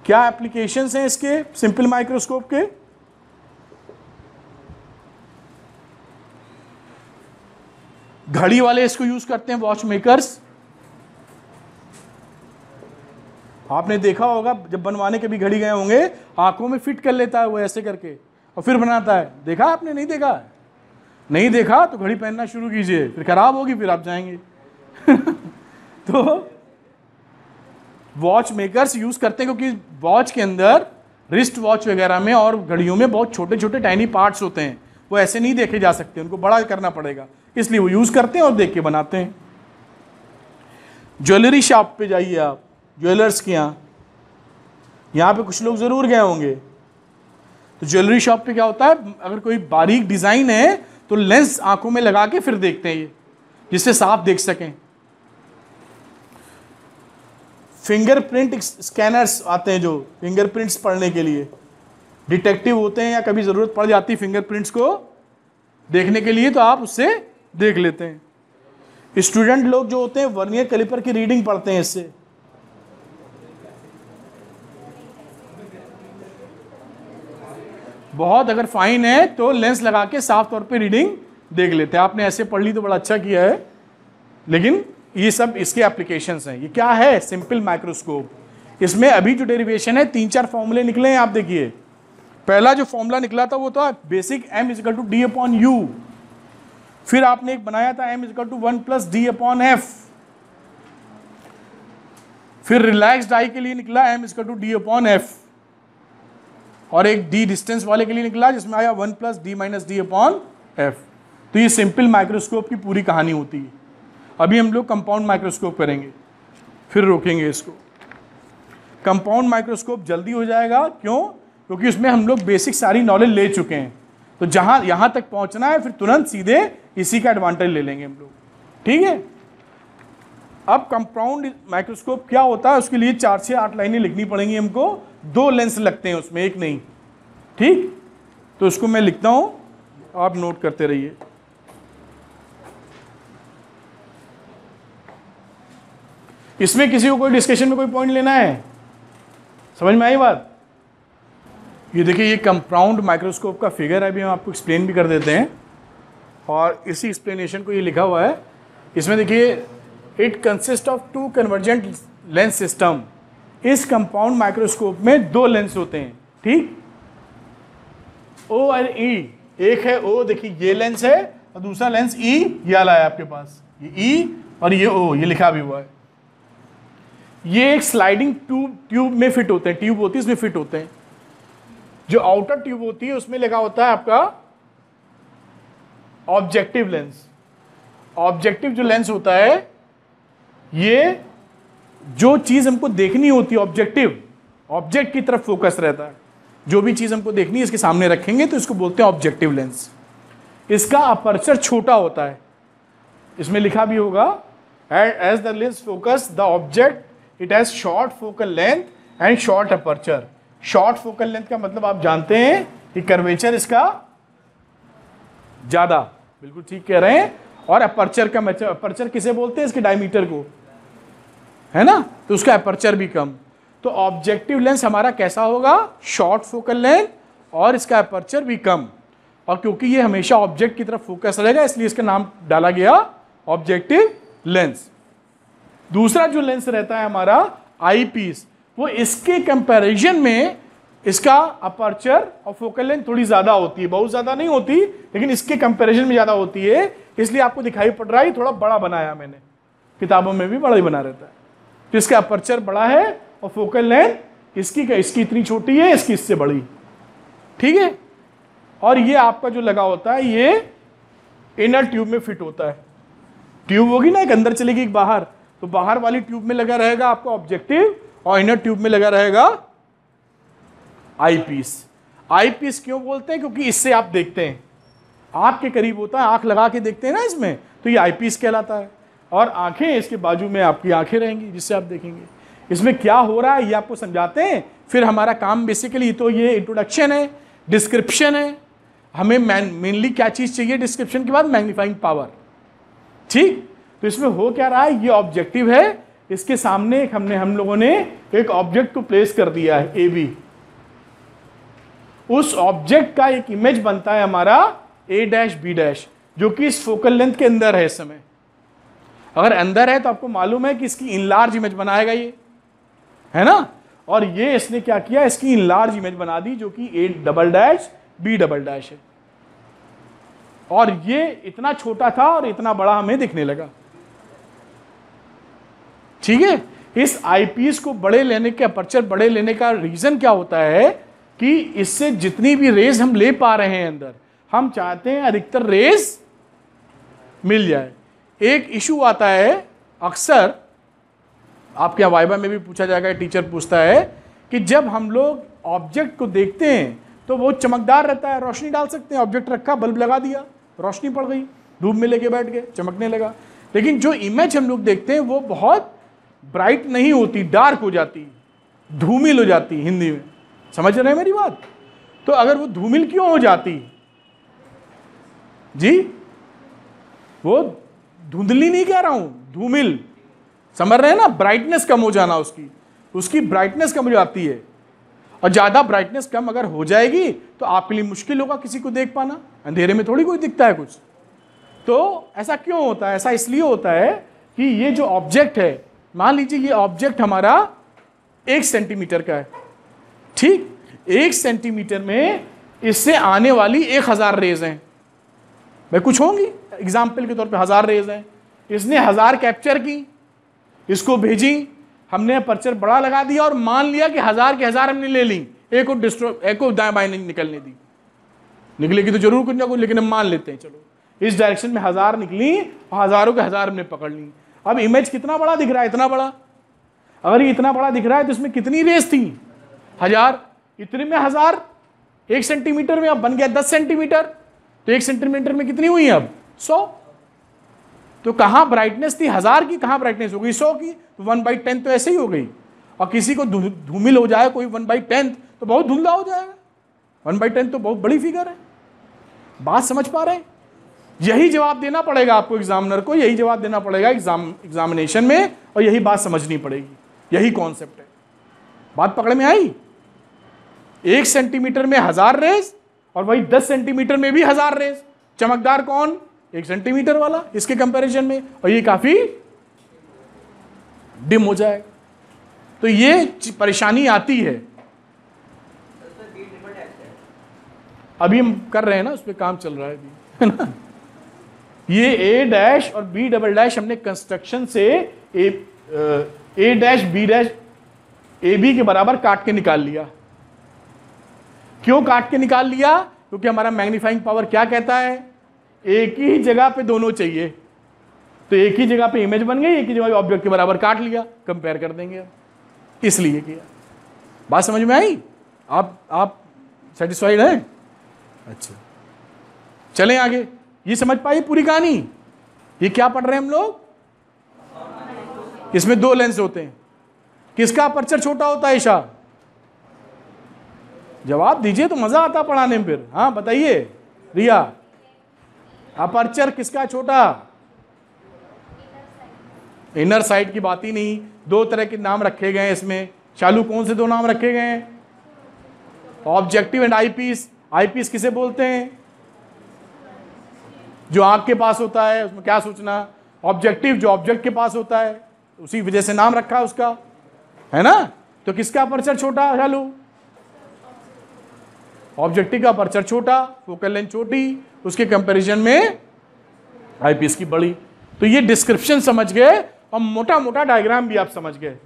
क्या एप्लीकेशन हैं इसके? सिंपल माइक्रोस्कोप के। घड़ी वाले इसको यूज़ करते हैं वॉच मेकर्स आपने देखा होगा, जब बनवाने के भी घड़ी गए होंगे, आँखों में फिट कर लेता है वो ऐसे करके, और फिर बनाता है। देखा आपने? नहीं देखा? नहीं देखा? तो घड़ी पहनना शुरू कीजिए। फिर खराब होगी, फिर आप जाएँगे। तो वॉच मेकर्स यूज़ करते हैं क्योंकि वॉच के अंदर रिस्ट वॉच वगैरह में और घड़ियों में बहुत छोटे छोटे टाइनी पार्ट्स होते हैं। वो ऐसे नहीं देखे जा सकते, उनको बड़ा करना पड़ेगा। इसलिए वो यूज़ करते हैं और देख के बनाते हैं। ज्वेलरी शॉप पे जाइए आप, ज्वेलर्स के यहाँ। यहाँ पे कुछ लोग ज़रूर गए होंगे। तो ज्वेलरी शॉप पे क्या होता है? अगर कोई बारीक डिज़ाइन है तो लेंस आँखों में लगा के फिर देखते हैं ये, जिससे साफ़ देख सकें। फिंगरप्रिंट स्कैनर्स आते हैं जो फिंगरप्रिंट्स पढ़ने के लिए। डिटेक्टिव होते हैं या कभी ज़रूरत पड़ जाती है फिंगरप्रिंट्स को देखने के लिए तो आप उससे देख लेते हैं। स्टूडेंट लोग जो होते हैं, वर्नियर कलिपर की रीडिंग पढ़ते हैं इससे। बहुत अगर फाइन है तो लेंस लगा के साफ़ तौर पे रीडिंग देख लेते हैं। आपने ऐसे पढ़ ली तो बड़ा अच्छा किया है। लेकिन ये सब इसके एप्लीकेशन हैं। ये क्या है? सिंपल माइक्रोस्कोप इसमें अभी जो डेरिवेशन है, तीन चार फॉर्मूले निकले हैं, आप देखिए। पहला जो फॉर्मूला निकला था, वो था basic M equal to D upon U फिर आपने एक बनाया था M equal to one plus D upon F फिर रिलैक्स डाई के लिए निकला एम इसका टू डी अपॉन एफ़ और एक डी डिस्टेंस वाले के लिए निकला, जिसमें आया one plus D minus D upon F तो ये सिंपल माइक्रोस्कोप की पूरी कहानी होती है। अभी हम लोग कंपाउंड माइक्रोस्कोप करेंगे, फिर रोकेंगे इसको। कंपाउंड माइक्रोस्कोप जल्दी हो जाएगा, क्यों? क्योंकि उसमें हम लोग बेसिक सारी नॉलेज ले चुके हैं। तो जहाँ, यहाँ तक पहुँचना है, फिर तुरंत सीधे इसी का एडवांटेज ले लेंगे हम लोग। ठीक है? अब कंपाउंड माइक्रोस्कोप क्या होता है, उसके लिए चार से आठ लाइनें लिखनी पड़ेंगी हमको। दो लेंस लगते हैं उसमें, एक नहीं। ठीक? तो उसको मैं लिखता हूँ, आप नोट करते रहिए। इसमें किसी को कोई डिस्कशन में कोई पॉइंट लेना है? समझ में आई बात? ये देखिए ये कंपाउंड माइक्रोस्कोप का फिगर है अभी हम आपको एक्सप्लेन भी कर देते हैं। और इसी एक्सप्लेनेशन को ये लिखा हुआ है। इसमें देखिए it consist of two convergent lens system इस कंपाउंड माइक्रोस्कोप में दो लेंस होते हैं ठीक? ओ और ई e, एक है ओ देखिए ये लेंस है और दूसरा लेंस ई e, ये वाला है आपके पास। ये ई e और ये ओ ये लिखा भी हुआ है। ये एक स्लाइडिंग ट्यूब ट्यूब में फिट होते हैं ट्यूब होती है, इसमें फिट होते हैं। जो आउटर ट्यूब होती है, उसमें लगा होता है आपका ऑब्जेक्टिव लेंस ऑब्जेक्टिव जो लेंस होता है, ये जो चीज़ हमको देखनी होती है ऑब्जेक्टिव ऑब्जेक्ट की तरफ़ फोकस रहता है। जो भी चीज़ हमको देखनी है, इसके सामने रखेंगे तो इसको बोलते हैं ऑब्जेक्टिव लेंस इसका अपर्चर छोटा होता है। इसमें लिखा भी होगा as the lens focus the object it has short focal length and short aperture short focal length का मतलब आप जानते हैं कि कर्वेचर इसका ज़्यादा। बिल्कुल ठीक कह रहे हैं। और अपर्चर का अपर्चर किसे बोलते हैं? इसके डायमीटर को। है ना? तो उसका अपर्चर भी कम। तो ऑब्जेक्टिव लेंस हमारा कैसा होगा? शॉर्ट फोकल लेंथ और इसका अपर्चर भी कम। और क्योंकि ये हमेशा ऑब्जेक्ट की तरफ़ फोकस रहेगा, इसलिए इसका नाम डाला गया ऑब्जेक्टिव लेंस दूसरा जो लेंस रहता है हमारा आई पीस वो इसके कंपैरिजन में इसका अपर्चर और फोकल लेंथ थोड़ी ज़्यादा होती है। बहुत ज़्यादा नहीं होती, लेकिन इसके कंपैरिजन में ज़्यादा होती है। इसलिए आपको दिखाई पड़ रहा है थोड़ा बड़ा बनाया मैंने। किताबों में भी बड़ा ही बना रहता है। तो इसका अपर्चर बड़ा है और फोकल लेंथ इसकी क्या इसकी इतनी छोटी है, इसकी इससे बड़ी। ठीक है? और ये आपका जो लगा होता है, ये इनर ट्यूब में फिट होता है। ट्यूब होगी ना एक, अंदर चलेगी एक बाहर। तो बाहर वाली ट्यूब में लगा रहेगा आपका ऑब्जेक्टिव और इनर ट्यूब में लगा रहेगा आई पीस आई पीस क्यों बोलते हैं? क्योंकि इससे आप देखते हैं। आपके करीब होता है, आँख लगा के देखते हैं ना इसमें तो ये आई पीस कहलाता है। और आँखें इसके बाजू में आपकी आँखें रहेंगी, जिससे आप देखेंगे। इसमें क्या हो रहा है, ये आपको समझाते हैं। फिर हमारा काम बेसिकली तो ये इंट्रोडक्शन है डिस्क्रिप्शन है। हमें मेनली क्या चीज़ चाहिए डिस्क्रिप्शन के बाद? मैग्नीफाइंग पावर ठीक? तो इसमें हो क्या रहा है? ये ऑब्जेक्टिव है। इसके सामने एक हमने, हम लोगों ने एक ऑब्जेक्ट को प्लेस कर दिया है ए बी उस ऑब्जेक्ट का एक इमेज बनता है हमारा ए डैश बी डैश जो कि इस फोकल लेंथ के अंदर है इस समय। अगर अंदर है तो आपको मालूम है कि इसकी इनलार्ज इमेज बनाएगा ये। है ना? और ये इसने क्या किया? इसकी इनलार्ज इमेज बना दी, जो कि A double dash B double dash है। और ये इतना छोटा था और इतना बड़ा हमें दिखने लगा। ठीक है? इस आईपीएस को बड़े लेने के अपर्चर बड़े लेने का रीजन क्या होता है कि इससे जितनी भी रेज हम ले पा रहे हैं अंदर, हम चाहते हैं अधिकतर रेज मिल जाए। एक इशू आता है, अक्सर आपके यहाँ वाइबा में भी पूछा जाएगा टीचर पूछता है कि जब हम लोग ऑब्जेक्ट को देखते हैं तो वो चमकदार रहता है, रोशनी डाल सकते हैं ऑब्जेक्ट रखा बल्ब लगा दिया, रोशनी पड़ गई, धूप में लेके बैठ गए, चमकने लगा। लेकिन जो इमेज हम लोग देखते हैं, वो बहुत ब्राइट नहीं होती, डार्क हो जाती, धूमिल हो जाती हिंदी में। समझ रहे हैं मेरी बात? तो अगर वो धूमिल क्यों हो जाती? जी? वो धुंधली नहीं कह रहा हूँ, धूमिल। समझ रहे हैं ना? ब्राइटनेस कम हो जाना उसकी। उसकी ब्राइटनेस कम हो जाती है। और ज़्यादा ब्राइटनेस कम अगर हो जाएगी तो आपके लिए मुश्किल होगा किसी को देख पाना। अंधेरे में थोड़ी कोई दिखता है कुछ। तो ऐसा क्यों होता है? ऐसा इसलिए होता है कि ये जो ऑब्जेक्ट है मान लीजिए ये ऑब्जेक्ट हमारा एक सेंटीमीटर का है। ठीक? एक सेंटीमीटर में इससे आने वाली एक हज़ार रेज हैं। भाई कुछ होंगी? एग्ज़ाम्पल के तौर पे हज़ार रेज हैं। इसने हज़ार कैप्चर की, इसको भेजी, हमने पर्चर बड़ा लगा दिया और मान लिया कि हज़ार के हज़ार हमने ले ली। एक को डिस्ट्रो एक को दाएँ बाएँ निकलने दी। निकलेगी तो ज़रूर कुछ ना कुछ, लेकिन हम मान लेते हैं, चलो। इस डायरेक्शन में हज़ार निकली और हज़ारों के हज़ार हमने पकड़ ली। अब इमेज कितना बड़ा दिख रहा है, इतना बड़ा। अगर ये इतना बड़ा दिख रहा है तो इसमें कितनी रेस थी? हज़ार। इतने में हज़ार। एक सेंटीमीटर में अब बन गया दस सेंटीमीटर तो एक सेंटीमीटर में कितनी हुई अब? सौ। तो कहाँ ब्राइटनेस थी? हज़ार की कहाँ ब्राइटनेस हो गई? सौ की। तो वन बाई टेंथ तो ऐसे ही हो गई। और किसी को धूमिल हो जाए, कोई वन बाई टेंथ तो बहुत धुंधला हो जाएगा। वन बाई टेंथ तो बहुत बड़ी फिगर है। बात समझ पा रहे हैं? यही जवाब देना पड़ेगा आपको एग्जामिनर को, यही जवाब देना पड़ेगा एग्ज़ाम एग्जामिनेशन में और यही बात समझनी पड़ेगी। यही कॉन्सेप्ट है। बात पकड़ में आई? एक सेंटीमीटर में हज़ार रेस और वही दस सेंटीमीटर में भी हज़ार रेस चमकदार कौन? एक सेंटीमीटर वाला इसके कंपैरिजन में और ये काफ़ी डिम हो जाएगा तो ये परेशानी आती है। अभी हम कर रहे हैं ना, उस पर काम चल रहा है अभी। है ना? ये ए डैश और बी डबल डैश हमने कंस्ट्रक्शन से A A dash B dash A B के बराबर काट के निकाल लिया। क्यों काट के निकाल लिया? क्योंकि हमारा मैग्नीफाइंग पावर क्या कहता है? एक ही जगह पे दोनों चाहिए। तो एक ही जगह पे इमेज बन गई एक ही जगह ऑब्जेक्ट के बराबर काट लिया। कंपेयर कर देंगे अब। इसलिए किया। बात समझ में आई? आप आप सेटिस्फाइड हैं? अच्छा। चलें आगे। ये समझ पाई पूरी कहानी? ये क्या पढ़ रहे हैं हम लोग? इसमें दो लेंस होते हैं। किसका अपर्चर छोटा होता है ईशा जवाब दीजिए तो मज़ा आता पढ़ाने में फिर। हाँ बताइए। रिया अपर्चर किसका छोटा? इनर साइड की बात ही नहीं। दो तरह के नाम रखे गए हैं इसमें। चालू कौन से दो नाम रखे गए हैं? ऑब्जेक्टिव एंड आईपीस आईपीस किसे बोलते हैं? जो आँख के पास होता है, उसमें क्या सोचना? ऑब्जेक्टिव जो ऑब्जेक्ट के पास होता है, उसी वजह से नाम रखा उसका। है ना? तो किसका अपर्चर छोटा चालू ऑब्जेक्टिव का पर्चर छोटा फोकल लेंथ छोटी, उसके कंपैरिजन में आईपीएस की बड़ी। तो ये डिस्क्रिप्शन समझ गए, और मोटा मोटा डायग्राम भी आप समझ गए।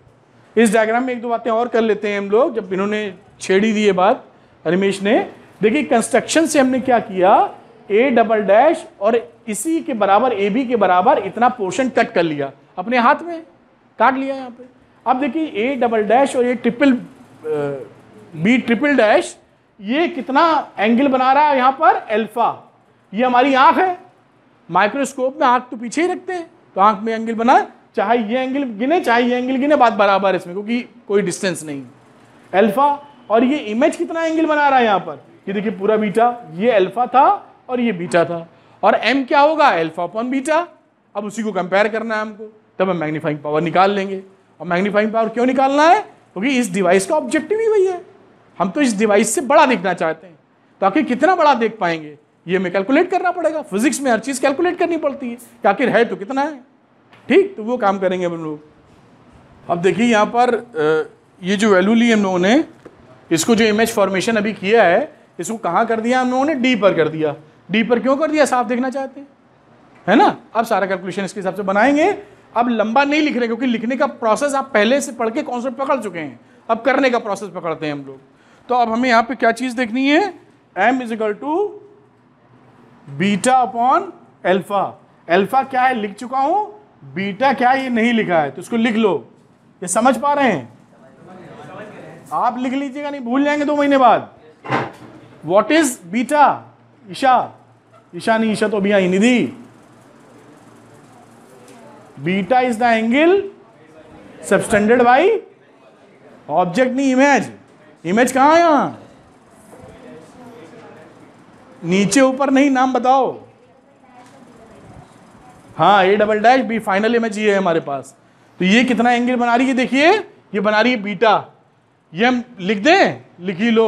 इस डायग्राम में एक दो बातें और कर लेते हैं हम लोग, जब इन्होंने छेड़ी दी ये बात, रमेश ने। देखिए कंस्ट्रक्शन से हमने क्या किया? ए डबल डैश और इसी के बराबर ए बी के बराबर इतना पोर्शन कट कर लिया। अपने हाथ में काट लिया यहाँ पे। अब देखिए ए डबल डैश और ये ट्रिपल बी ट्रिपल डैश ये कितना एंगल बना रहा है यहाँ पर? एल्फा ये हमारी आँख है। माइक्रोस्कोप में आँख तो पीछे ही रखते हैं। तो आँख में एंगल बना, चाहे ये एंगल गिने, चाहे ये एंगल गिने, बात बराबर है इसमें, क्योंकि कोई डिस्टेंस नहीं एल्फा और ये इमेज कितना एंगल बना रहा है यहाँ पर? ये देखिए पूरा बीटा ये एल्फा था और ये बीटा था। और एम क्या होगा? एल्फा अपॉन बीटा अब उसी को कंपेयर करना है हमको। तब हम मैग्नीफाइंग पावर निकाल लेंगे। और मैग्नीफाइंग पावर क्यों निकालना है? क्योंकि तो इस डिवाइस का ऑब्जेक्टिव ही वही है। हम तो इस डिवाइस से बड़ा देखना चाहते हैं। तो आखिर कितना बड़ा देख पाएँगे? ये हमें कैलकुलेट करना पड़ेगा। फिजिक्स में हर चीज़ कैलकुलेट करनी पड़ती है। कि आखिर है तो कितना है? ठीक तो वो काम करेंगे हम लोग। अब देखिए यहाँ पर ये जो वैल्यू ली हम लोगों ने, इसको जो इमेज फॉर्मेशन अभी किया है, इसको कहाँ कर दिया हम लोगों ने? डी पर कर दिया। डी पर क्यों कर दिया? साफ़ देखना चाहते हैं। है ना? अब सारा कैलकुलेशन इसके हिसाब से बनाएँगे। अब लंबा नहीं लिख रहे, क्योंकि लिखने का प्रोसेस आप पहले से पढ़ के कॉन्सेप्ट पकड़ चुके हैं। अब करने का प्रोसेस पकड़ते हैं हम लोग। तो अब हमें यहाँ पे क्या चीज़ देखनी है? M is equal to beta upon alpha alpha क्या है? लिख चुका हूँ। बीटा क्या है? ये नहीं लिखा है। तो इसको लिख लो। ये समझ पा रहे हैं? आप लिख लीजिएगा, नहीं, भूल जाएँगे दो महीने बाद। What is beta Isha Isha नहीं, ईशा तो अभी आई Nidhi beta is the angle subtended by object नहीं, इमेज। इमेज कहाँ है यहाँ? नीचे ऊपर नहीं, नाम बताओ। हाँ A double dash B final image ये है हमारे पास। तो ये कितना एंगल बना रही है, देखिए। ये बना रही है बीटा। ये हम लिख दें? लिख ही लो।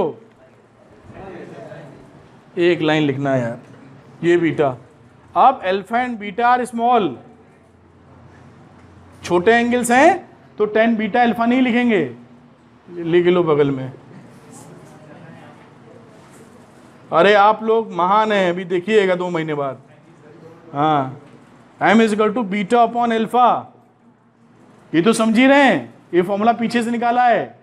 एक लाइन लिखना है यार। ये बीटा। अब alpha and beta are small छोटे एंगल्स हैं तो टेन बीटा अल्फ़ा नहीं लिखेंगे। लिख लो बगल में। अरे आप लोग महान हैं, अभी देखिएगा दो महीने बाद। हाँ। M is equal to beta upon alpha ये तो समझ ही रहे हैं। ये फॉर्मूला पीछे से निकाला है।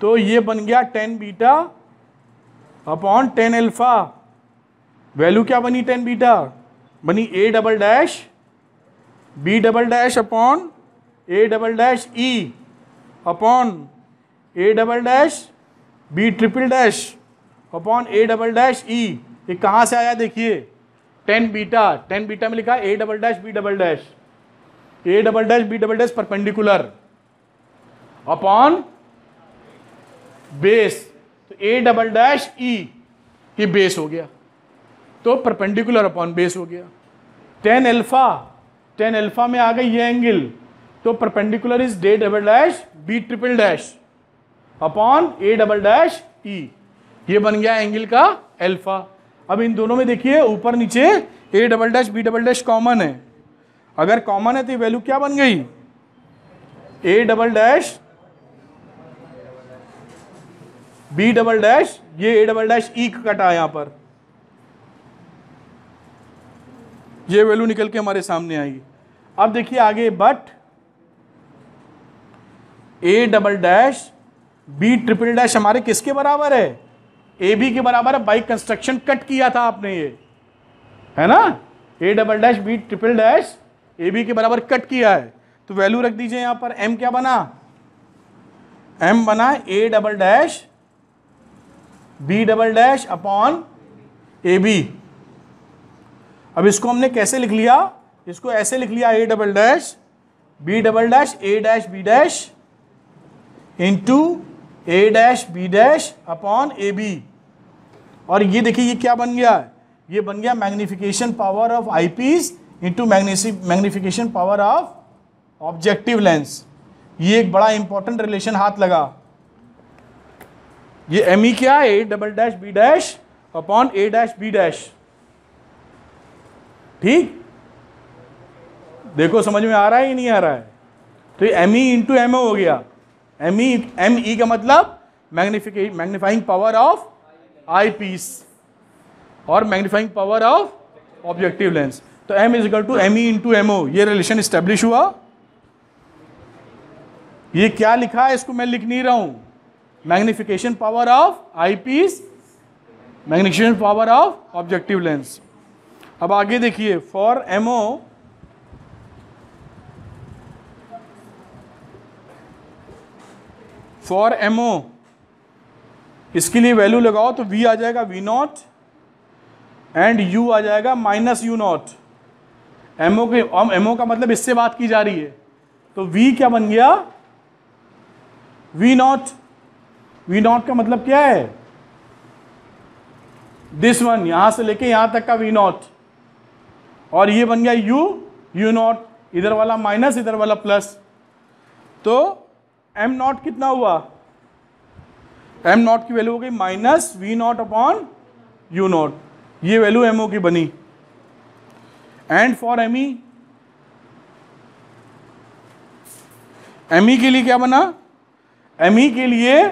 तो ये बन गया tan beta upon tan alpha value क्या बनी टेन बीटा बनी A double dash B double dash upon A double dash E upon A double dash B triple dash upon A double dash E ये कहाँ से आया देखिए? Tan beta ten beta में लिखा A double dash B double dash A double dash B double dash perpendicular upon base तो A double dash E ये base हो गया। तो परपेंडिकुलर अपॉन बेस हो गया। टेन एल्फा टेन एल्फा में आ गई ये एंगल तो perpendicular is the double dash B triple dash upon A double dash E ये बन गया एंगल का एल्फा अब इन दोनों में देखिए, ऊपर नीचे A double dash B double dash common है। अगर कॉमन है तो वैल्यू क्या बन गई? A double dash B double dash ये ए डबल डैश ई कटा यहाँ पर। ये वैल्यू निकल के हमारे सामने आएगी। अब देखिए आगे but A double dash B triple dash हमारे किसके बराबर है? ए बी के बराबर है। बाई कंस्ट्रक्शन कट किया था आपने ये। है ना? A double dash B triple dash A B के बराबर कट किया है। तो वैल्यू रख दीजिए यहाँ पर। एम क्या बना? एम बना A double dash B double dash upon A B अब इसको हमने कैसे लिख लिया? इसको ऐसे लिख लिया A double dash B double dash A dash B dash into A dash B dash upon A B और ये देखिए, ये क्या बन गया? ये बन गया magnification power of eye piece into magnification power of objective lens ये एक बड़ा इंपॉर्टेंट रिलेशन हाथ लगा। ये एम ई क्या है? A double dash B dash upon A dash B dash ठीक? देखो, समझ में आ रहा है या नहीं आ रहा है? तो ये M E into M O हो गया। एम ई एम ई का मतलब magnification magnifying power of eye piece और magnifying power of objective lens तो M is equal to M E into M O ये रिलेशन स्टेब्लिश हुआ। ये क्या लिखा है? इसको मैं लिख नहीं रहा हूँ। Magnification power of eye piece magnification power of objective lens अब आगे देखिए फॉर एमओ फॉर एमओ इसके लिए वैल्यू लगाओ तो वी आ जाएगा वी नॉट एंड यू आ जाएगा minus U not M O के एमओ का मतलब इससे बात की जा रही है। तो वी क्या बन गया? वी नॉट वी नॉट का मतलब क्या है? दिस वन यहाँ से लेके यहाँ तक का वी नॉट और ये बन गया यू यू नॉट इधर वाला माइनस इधर वाला प्लस तो एम नॉट कितना हुआ? एम नॉट की वैल्यू हो गई minus V not upon U not ये वैल्यू एमओ की बनी। And for M E M E के लिए क्या बना? एम ई के लिए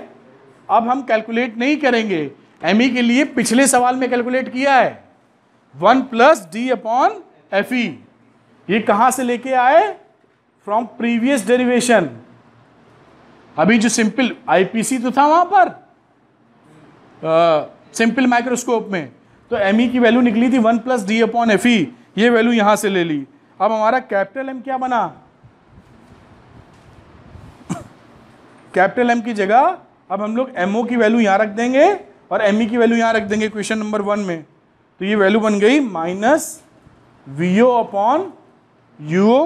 अब हम कैलकुलेट नहीं करेंगे। एम ई के लिए पिछले सवाल में कैलकुलेट किया है। One plus D upon F E. ये कहाँ से लेके आए? From previous derivation. अभी जो सिंपल आईपीसी तो था वहाँ पर। सिंपल माइक्रोस्कोप में। तो एम ई की वैल्यू निकली थी one plus D upon F E. ये वैल्यू यहाँ से ले ली। अब हमारा कैपिटल एम क्या बना? कैपिटल एम की जगह अब हम लोग MO की वैल्यू यहाँ रख देंगे और एम ई की वैल्यू यहाँ रख देंगे क्वेश्चन नंबर वन में। तो ये वैल्यू बन गई minus V O upon U O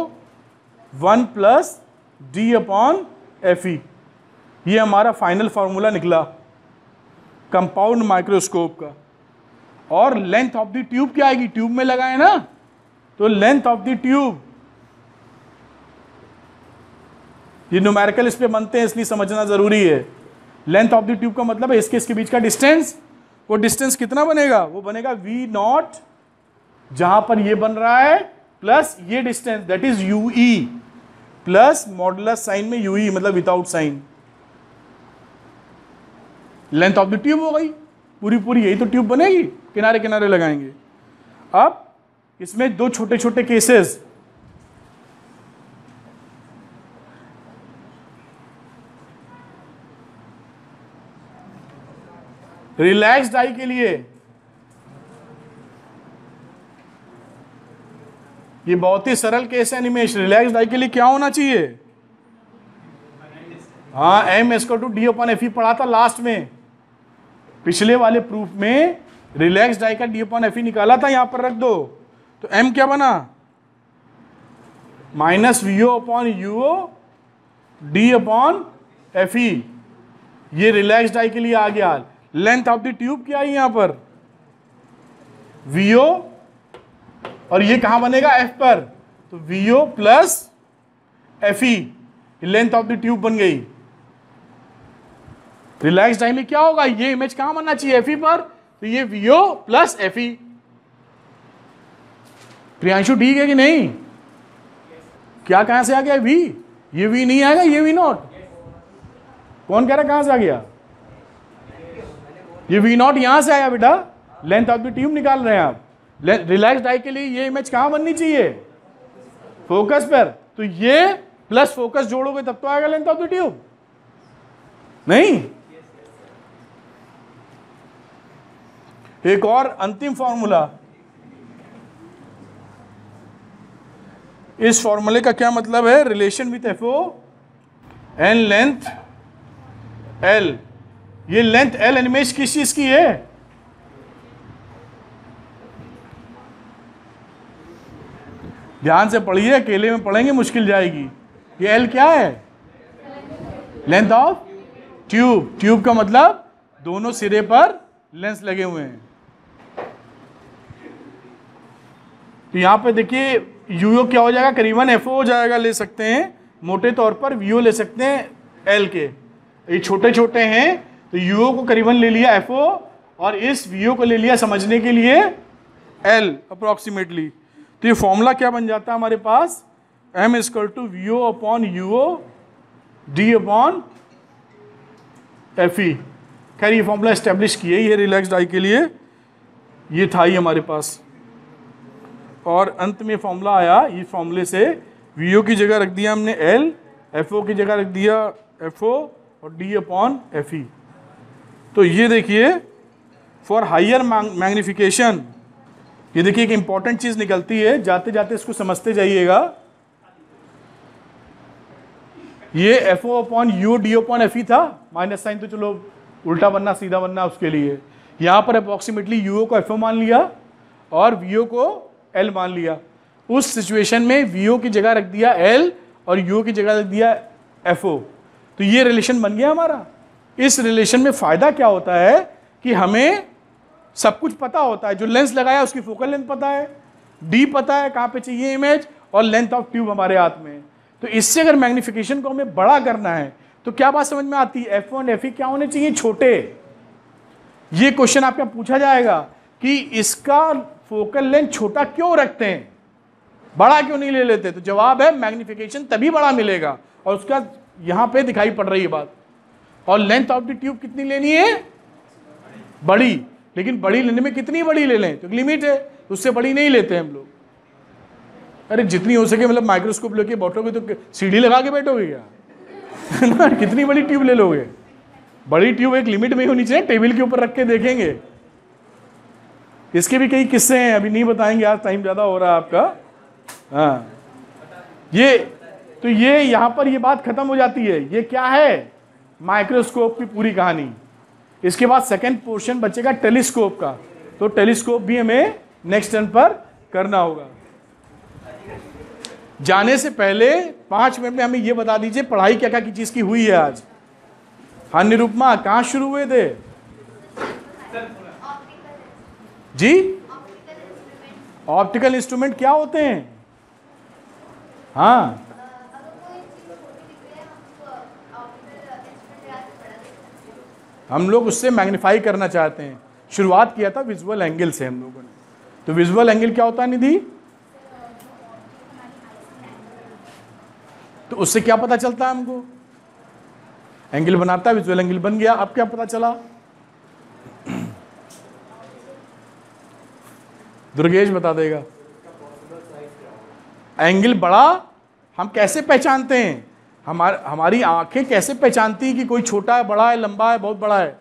one plus D upon F E ये हमारा फाइनल फार्मूला निकला कंपाउंड माइक्रोस्कोप का। और लेंथ ऑफ़ द ट्यूब क्या आएगी? ट्यूब में लगाए ना। तो लेंथ ऑफ़ द ट्यूब ये न्यूमेरिकल इस पर बनते हैं, इसलिए समझना ज़रूरी है। लेंथ ऑफ़ द ट्यूब का मतलब है इसके इसके बीच का डिस्टेंस वो डिस्टेंस कितना बनेगा? वो बनेगा वी नॉट जहाँ पर ये बन रहा है प्लस ये distance that is U E plus modulus sign में यू ई मतलब without sign. Length of the tube हो गई। पूरी पूरी यही तो ट्यूब बनेगी। किनारे किनारे लगाएँगे। अब इसमें दो छोटे छोटे केसेस रिलैक्स डाई के लिए। ये बहुत ही सरल केस है निमेश रिलैक्स डाई के लिए क्या होना चाहिए? हाँ M S two D upon F E पढ़ा था लास्ट में। पिछले वाले प्रूफ में रिलैक्स डाई का डी ओपन एफ़ ई निकाला था, यहाँ पर रख दो। तो एम क्या बना? Minus V O upon U O D upon F E ये रिलैक्स डाई के लिए आ गया। लेंथ ऑफ़ द ट्यूब क्या है यहाँ पर? वीओ और ये कहाँ बनेगा? एफ़ पर। तो V O plus F E length of the tube बन गई। रिलैक्स टाइम में क्या होगा? ये इमेज कहाँ बनना चाहिए? एफ़ ई पर। तो ये V O plus F E Priyanshu, ठीक है कि नहीं? क्या कहाँ से आ गया वी ये वी नहीं आएगा, ये वी नॉट कौन कह रहा है कहाँ से आ गया? ये वी नॉट यहाँ से आया बेटा लेंथ ऑफ़ द ट्यूब निकाल रहे हैं आप। रिलैक्स डाई के लिए ये इमेज कहाँ बननी चाहिए? फोकस पर। तो ये प्लस फोकस जोड़ोगे, तब तो आएगा लेंथ ऑफ़ द ट्यूब नहीं? एक और अंतिम फॉर्मूला इस फॉर्मूले का क्या मतलब है? Relation with F O N length L ये लेंथ एल एनिमेश किस चीज़ की है? ध्यान से पढ़िए, अकेले में पढ़ेंगे मुश्किल जाएगी। ये एल क्या है? लेंथ ऑफ़ ट्यूब ट्यूब का मतलब दोनों सिरे पर लेंस लगे हुए हैं। तो यहाँ पे देखिए यूओ क्या हो जाएगा? करीबन एफ़ हो जाएगा, ले सकते हैं। मोटे तौर पर वीओ ले सकते हैं एल के। ये छोटे छोटे हैं तो यूओ को करीबन ले लिया एफओ और इस वीओ को ले लिया समझने के लिए एल अप्रोक्सीमेटली तो ये फॉर्मूला क्या बन जाता है हमारे पास? M is equal to V O upon U O D upon F E खैर, ये फॉर्मूला इस्टेब्लिश किए ये रिलैक्स डाई के लिए। ये था ही हमारे पास। और अंत में फॉर्मूला आया, इस फॉर्मूले से वी ओ की जगह रख दिया हमने एल एफ़ ओ की जगह रख दिया एफ़ ओ और डी अपॉन एफ़ ई तो ये देखिए फॉर हाइयर मैग्निफिकेशन ये देखिए एक इंपॉर्टेंट चीज़ निकलती है, जाते जाते इसको समझते जाइएगा। ये F O upon U D upon F E था माइनस साइन तो चलो उल्टा बनना, सीधा बनना उसके लिए। यहाँ पर अप्रोक्सीमेटली यू को एफ़ ओ मान लिया और वी ओ को एल मान लिया। उस सिचुएशन में वी ओ की जगह रख दिया एल और यू की जगह रख दिया एफ़ ओ तो ये रिलेशन बन गया हमारा। इस रिलेशन में फ़ायदा क्या होता है कि हमें सब कुछ पता होता है। जो लेंस लगाया, उसकी फोकल लेंथ पता है, डी पता है कहाँ पे चाहिए इमेज, और लेंथ ऑफ़ ट्यूब हमारे हाथ में। तो इससे अगर मैग्निफिकेशन को हमें बड़ा करना है तो क्या बात समझ में आती है? एफ़ वन एफ़ क्या होने चाहिए? छोटे। ये क्वेश्चन आपका पूछा जाएगा कि इसका फोकल लेंथ छोटा क्यों रखते हैं? बड़ा क्यों नहीं ले लेते? तो जवाब है, मैग्निफिकेशन तभी बड़ा मिलेगा। और उसका यहाँ पे दिखाई पड़ रही है बात। और लेंथ ऑफ़ द ट्यूब कितनी लेनी है? बड़ी। लेकिन बड़ी लेने में कितनी बड़ी ले लें? तो लिमिट है उससे बड़ी नहीं लेते हम लोग। अरे, जितनी हो सके मतलब माइक्रोस्कोप लेके बैठोगे तो सीढ़ी लगा के बैठोगे क्या? ना? कितनी बड़ी ट्यूब ले लोगे? बड़ी ट्यूब एक लिमिट में होनी चाहिए, टेबल के ऊपर रख के देखेंगे। इसके भी कई किस्से हैं, अभी नहीं बताएँगे, आज टाइम ज़्यादा हो रहा है आपका। हाँ। ये तो ये, यहाँ पर ये बात खत्म हो जाती है। ये क्या है? माइक्रोस्कोप की पूरी कहानी। इसके बाद सेकेंड पोर्शन बचेगा टेलीस्कोप का। तो टेलीस्कोप भी हमें नेक्स्ट टर्न पर करना होगा। जाने से पहले पाँच मिनट में हमें यह बता दीजिए, पढ़ाई क्या क्या की चीज़ की हुई है आज? हाँ निरुपमा कहाँ शुरू हुए थे? जी? ऑप्टिकल इंस्ट्रूमेंट क्या होते हैं? हाँ। हम लोग उससे मैग्नीफाई करना चाहते हैं। शुरुआत किया था विजुअल एंगल से हम लोगों ने। तो विजुअल एंगल क्या होता है निधि? तो उससे क्या पता चलता है हमको? एंगल बनाता है विजुअल एंगल बन गया। अब क्या पता चला? दुर्गेश बता देगा। एंगल बड़ा, हम कैसे पहचानते हैं? हमार, हमारी आँखें कैसे पहचानती हैं कि कोई छोटा है, बड़ा है, लंबा है, बहुत बड़ा है?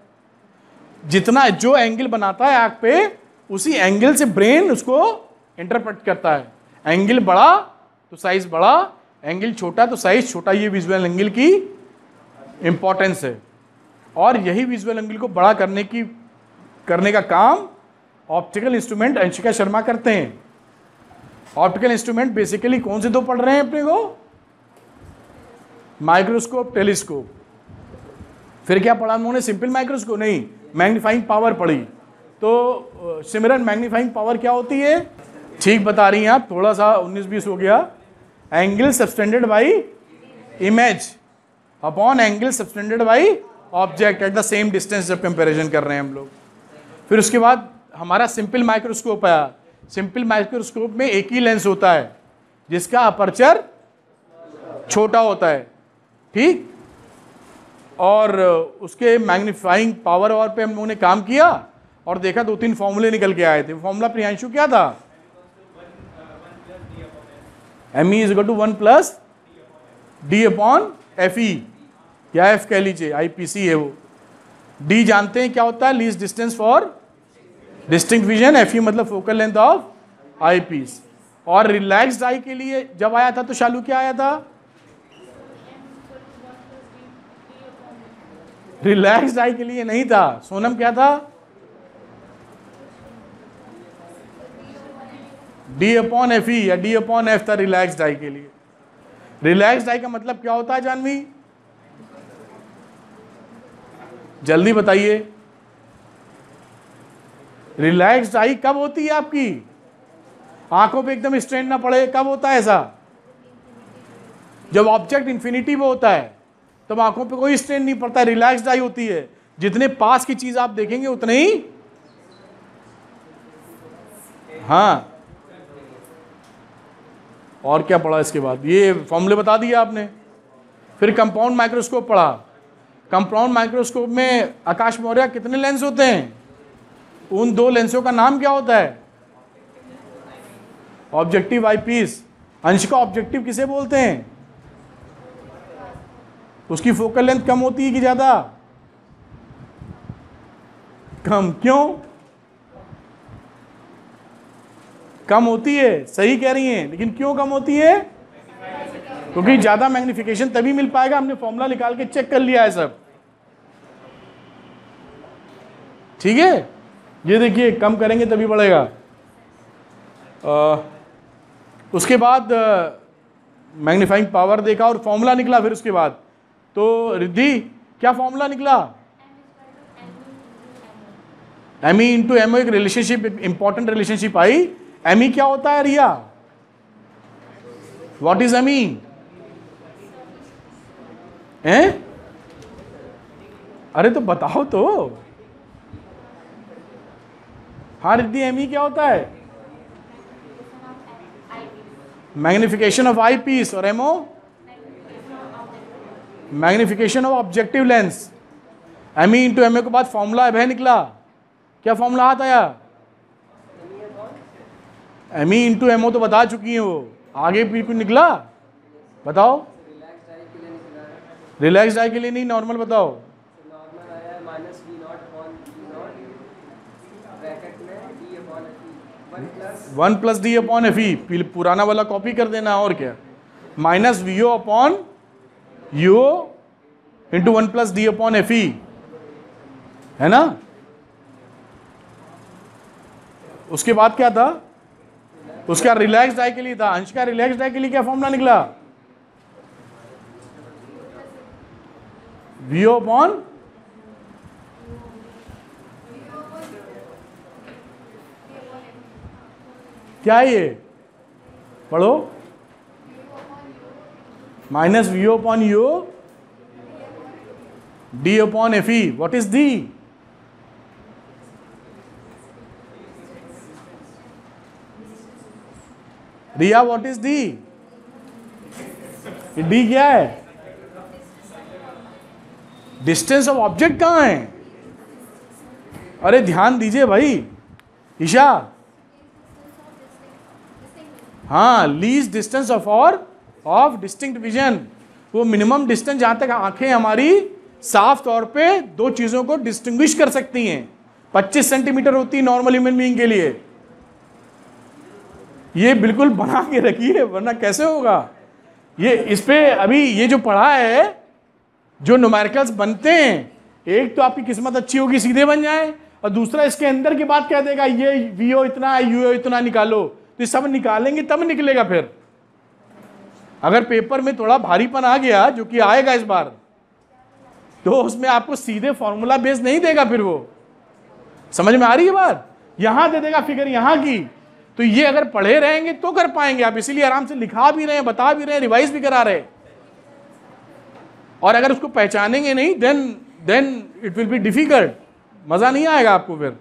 जितना जो एंगल बनाता है आँख पे, उसी एंगल से ब्रेन उसको इंटरप्रेट करता है। एंगल बड़ा तो साइज़ बड़ा एंगल छोटा तो साइज़ छोटा, ये विजुअल एंगल की इंपॉर्टेंस है। और यही विजुअल एंगल को बड़ा करने की, करने का काम ऑप्टिकल इंस्ट्रूमेंट अंशिका शर्मा करते हैं। ऑप्टिकल इंस्ट्रूमेंट बेसिकली कौन से दो पढ़ रहे हैं अपने को? Microscope, telescope. फिर क्या पढ़ा उन्होंने सिंपल माइक्रोस्कोप नहीं मैग्नीफाइंग पावर पढ़ी। तो सिमरन मैग्नीफाइंग पावर क्या होती है? ठीक बता रही हैं आप थोड़ा सा 19-20 हो गया। Angle subtended by image upon angle subtended by object at the same distance जब कंपेरिजन कर रहे हैं हम लोग। फिर उसके बाद हमारा सिंपल माइक्रोस्कोप आया। सिंपल माइक्रोस्कोप में एक ही लेंस होता है, जिसका अपर्चर छोटा होता है। ठीक? और उसके मैग्नीफाइंग पावर और पे हम लोगों ने काम किया और देखा दो तीन फॉर्मूले निकल के आए थे। फॉर्मूला प्रियांशु क्या था? M E is to one plus D upon F E या एफ़ कह लीजिए? आईपीसी है वो। डी जानते हैं क्या होता है? Least distance for distinct vision F E मतलब focal length of I piece और रिलैक्स आई के लिए जब आया था तो शालू क्या आया था? रिलैक्स आई के लिए नहीं था। सोनम क्या था? डी अपॉन एफ़ ई या डी अपॉन एफ़ था रिलैक्स आई के लिए। रिलैक्स आई का मतलब क्या होता है, जानवी? जल्दी बताइए। रिलैक्स आई कब होती है आपकी? आँखों पे एकदम स्ट्रेन ना पड़े, कब होता है ऐसा? जब ऑब्जेक्ट इंफिनिटी में होता है। तब आँखों पे कोई स्ट्रेन नहीं पड़ता रिलैक्स आई होती है। जितने पास की चीज़ आप देखेंगे, उतने ही हाँ। और क्या पढ़ा इसके बाद? ये फॉर्मूले बता दिए आपने। फिर कंपाउंड माइक्रोस्कोप पढ़ा। कंपाउंड माइक्रोस्कोप में आकाश मौर्य कितने लेंस होते हैं? उन दो लेंसों का नाम क्या होता है? ऑब्जेक्टिव आई पीस अंश का ऑब्जेक्टिव किसे बोलते हैं? उसकी फोकल लेंथ कम होती है कि ज़्यादा? कम। क्यों? कम होती है सही कह रही हैं लेकिन क्यों कम होती है? क्योंकि ज़्यादा मैग्निफिकेशन तभी मिल पाएगा हमने फॉर्मूला निकाल के चेक कर लिया है सब। ठीक है? ये देखिए कम करेंगे तभी बढ़ेगा। आ, उसके बाद मैग्नीफाइंग पावर देखा और फॉर्मूला निकला फिर उसके बाद। तो रिद्धि, क्या फॉर्मूला निकला? M E into M O एक रिलेशनशिप इंपॉर्टेंट रिलेशनशिप आई। एम ई क्या होता है Riya? What is M E अरे तो बताओ तो। हाँ रिद्धि एम ई क्या होता है? मैग्निफिकेशन ऑफ़ आई पीस और M O magnification of objective lens M E into M A के बाद फॉर्मूला है निकला। क्या फॉर्मूला हाथ आया M E into M O तो बता चुकी हैं वो। आगे भी कुछ निकला? बताओ। रिलैक्स डाई के लिए नहीं नॉर्मल बताओ। One plus D upon F E पुराना वाला कॉपी कर देना, और क्या? Minus V O upon U into one plus D upon F E है ना? उसके बाद क्या था? उसका रिलैक्स डाई के लिए था। अंश का रिलैक्स डाई के लिए क्या फॉर्मूला निकला? वीओ अपॉन क्या है ये? पढ़ो। Minus V upon U D upon F E what is D Riya what is D D क्या है? डिस्टेंस ऑफ़ ऑब्जेक्ट कहाँ है? अरे ध्यान दीजिए भाई। ईशा। हाँ लीज डिस्टेंस ऑफ़ और ऑफ़ डिस्टिंक्ट विजन वो मिनिमम डिस्टेंस जहाँ तक आँखें हमारी साफ़ तौर पे दो चीज़ों को डिस्टिंग्विश कर सकती हैं। 25 सेंटीमीटर होती है नॉर्मल ह्यूमन बींग के लिए। ये बिल्कुल बना के रखिए वरना कैसे होगा? ये इस पर अभी ये जो पढ़ा है, जो न्यूमेरिकल्स बनते हैं, एक तो आपकी किस्मत अच्छी होगी, सीधे बन जाए, और दूसरा इसके अंदर की बात कह देगा? ये वीओ इतना है यू इतना निकालो तो सब निकालेंगे, तब निकलेगा फिर। अगर पेपर में थोड़ा भारीपन आ गया, जो कि आएगा इस बार तो उसमें आपको सीधे फॉर्मूला बेस नहीं देगा फिर वो। समझ में आ रही है बात? यहाँ दे देगा फिगर यहाँ की। तो ये अगर पढ़े रहेंगे तो कर पाएँगे आप, इसीलिए आराम से लिखा भी रहे हैं, बता भी रहे हैं रिवाइज भी करा रहे और अगर उसको पहचानेंगे नहीं then then it will be difficult मज़ा नहीं आएगा आपको फिर।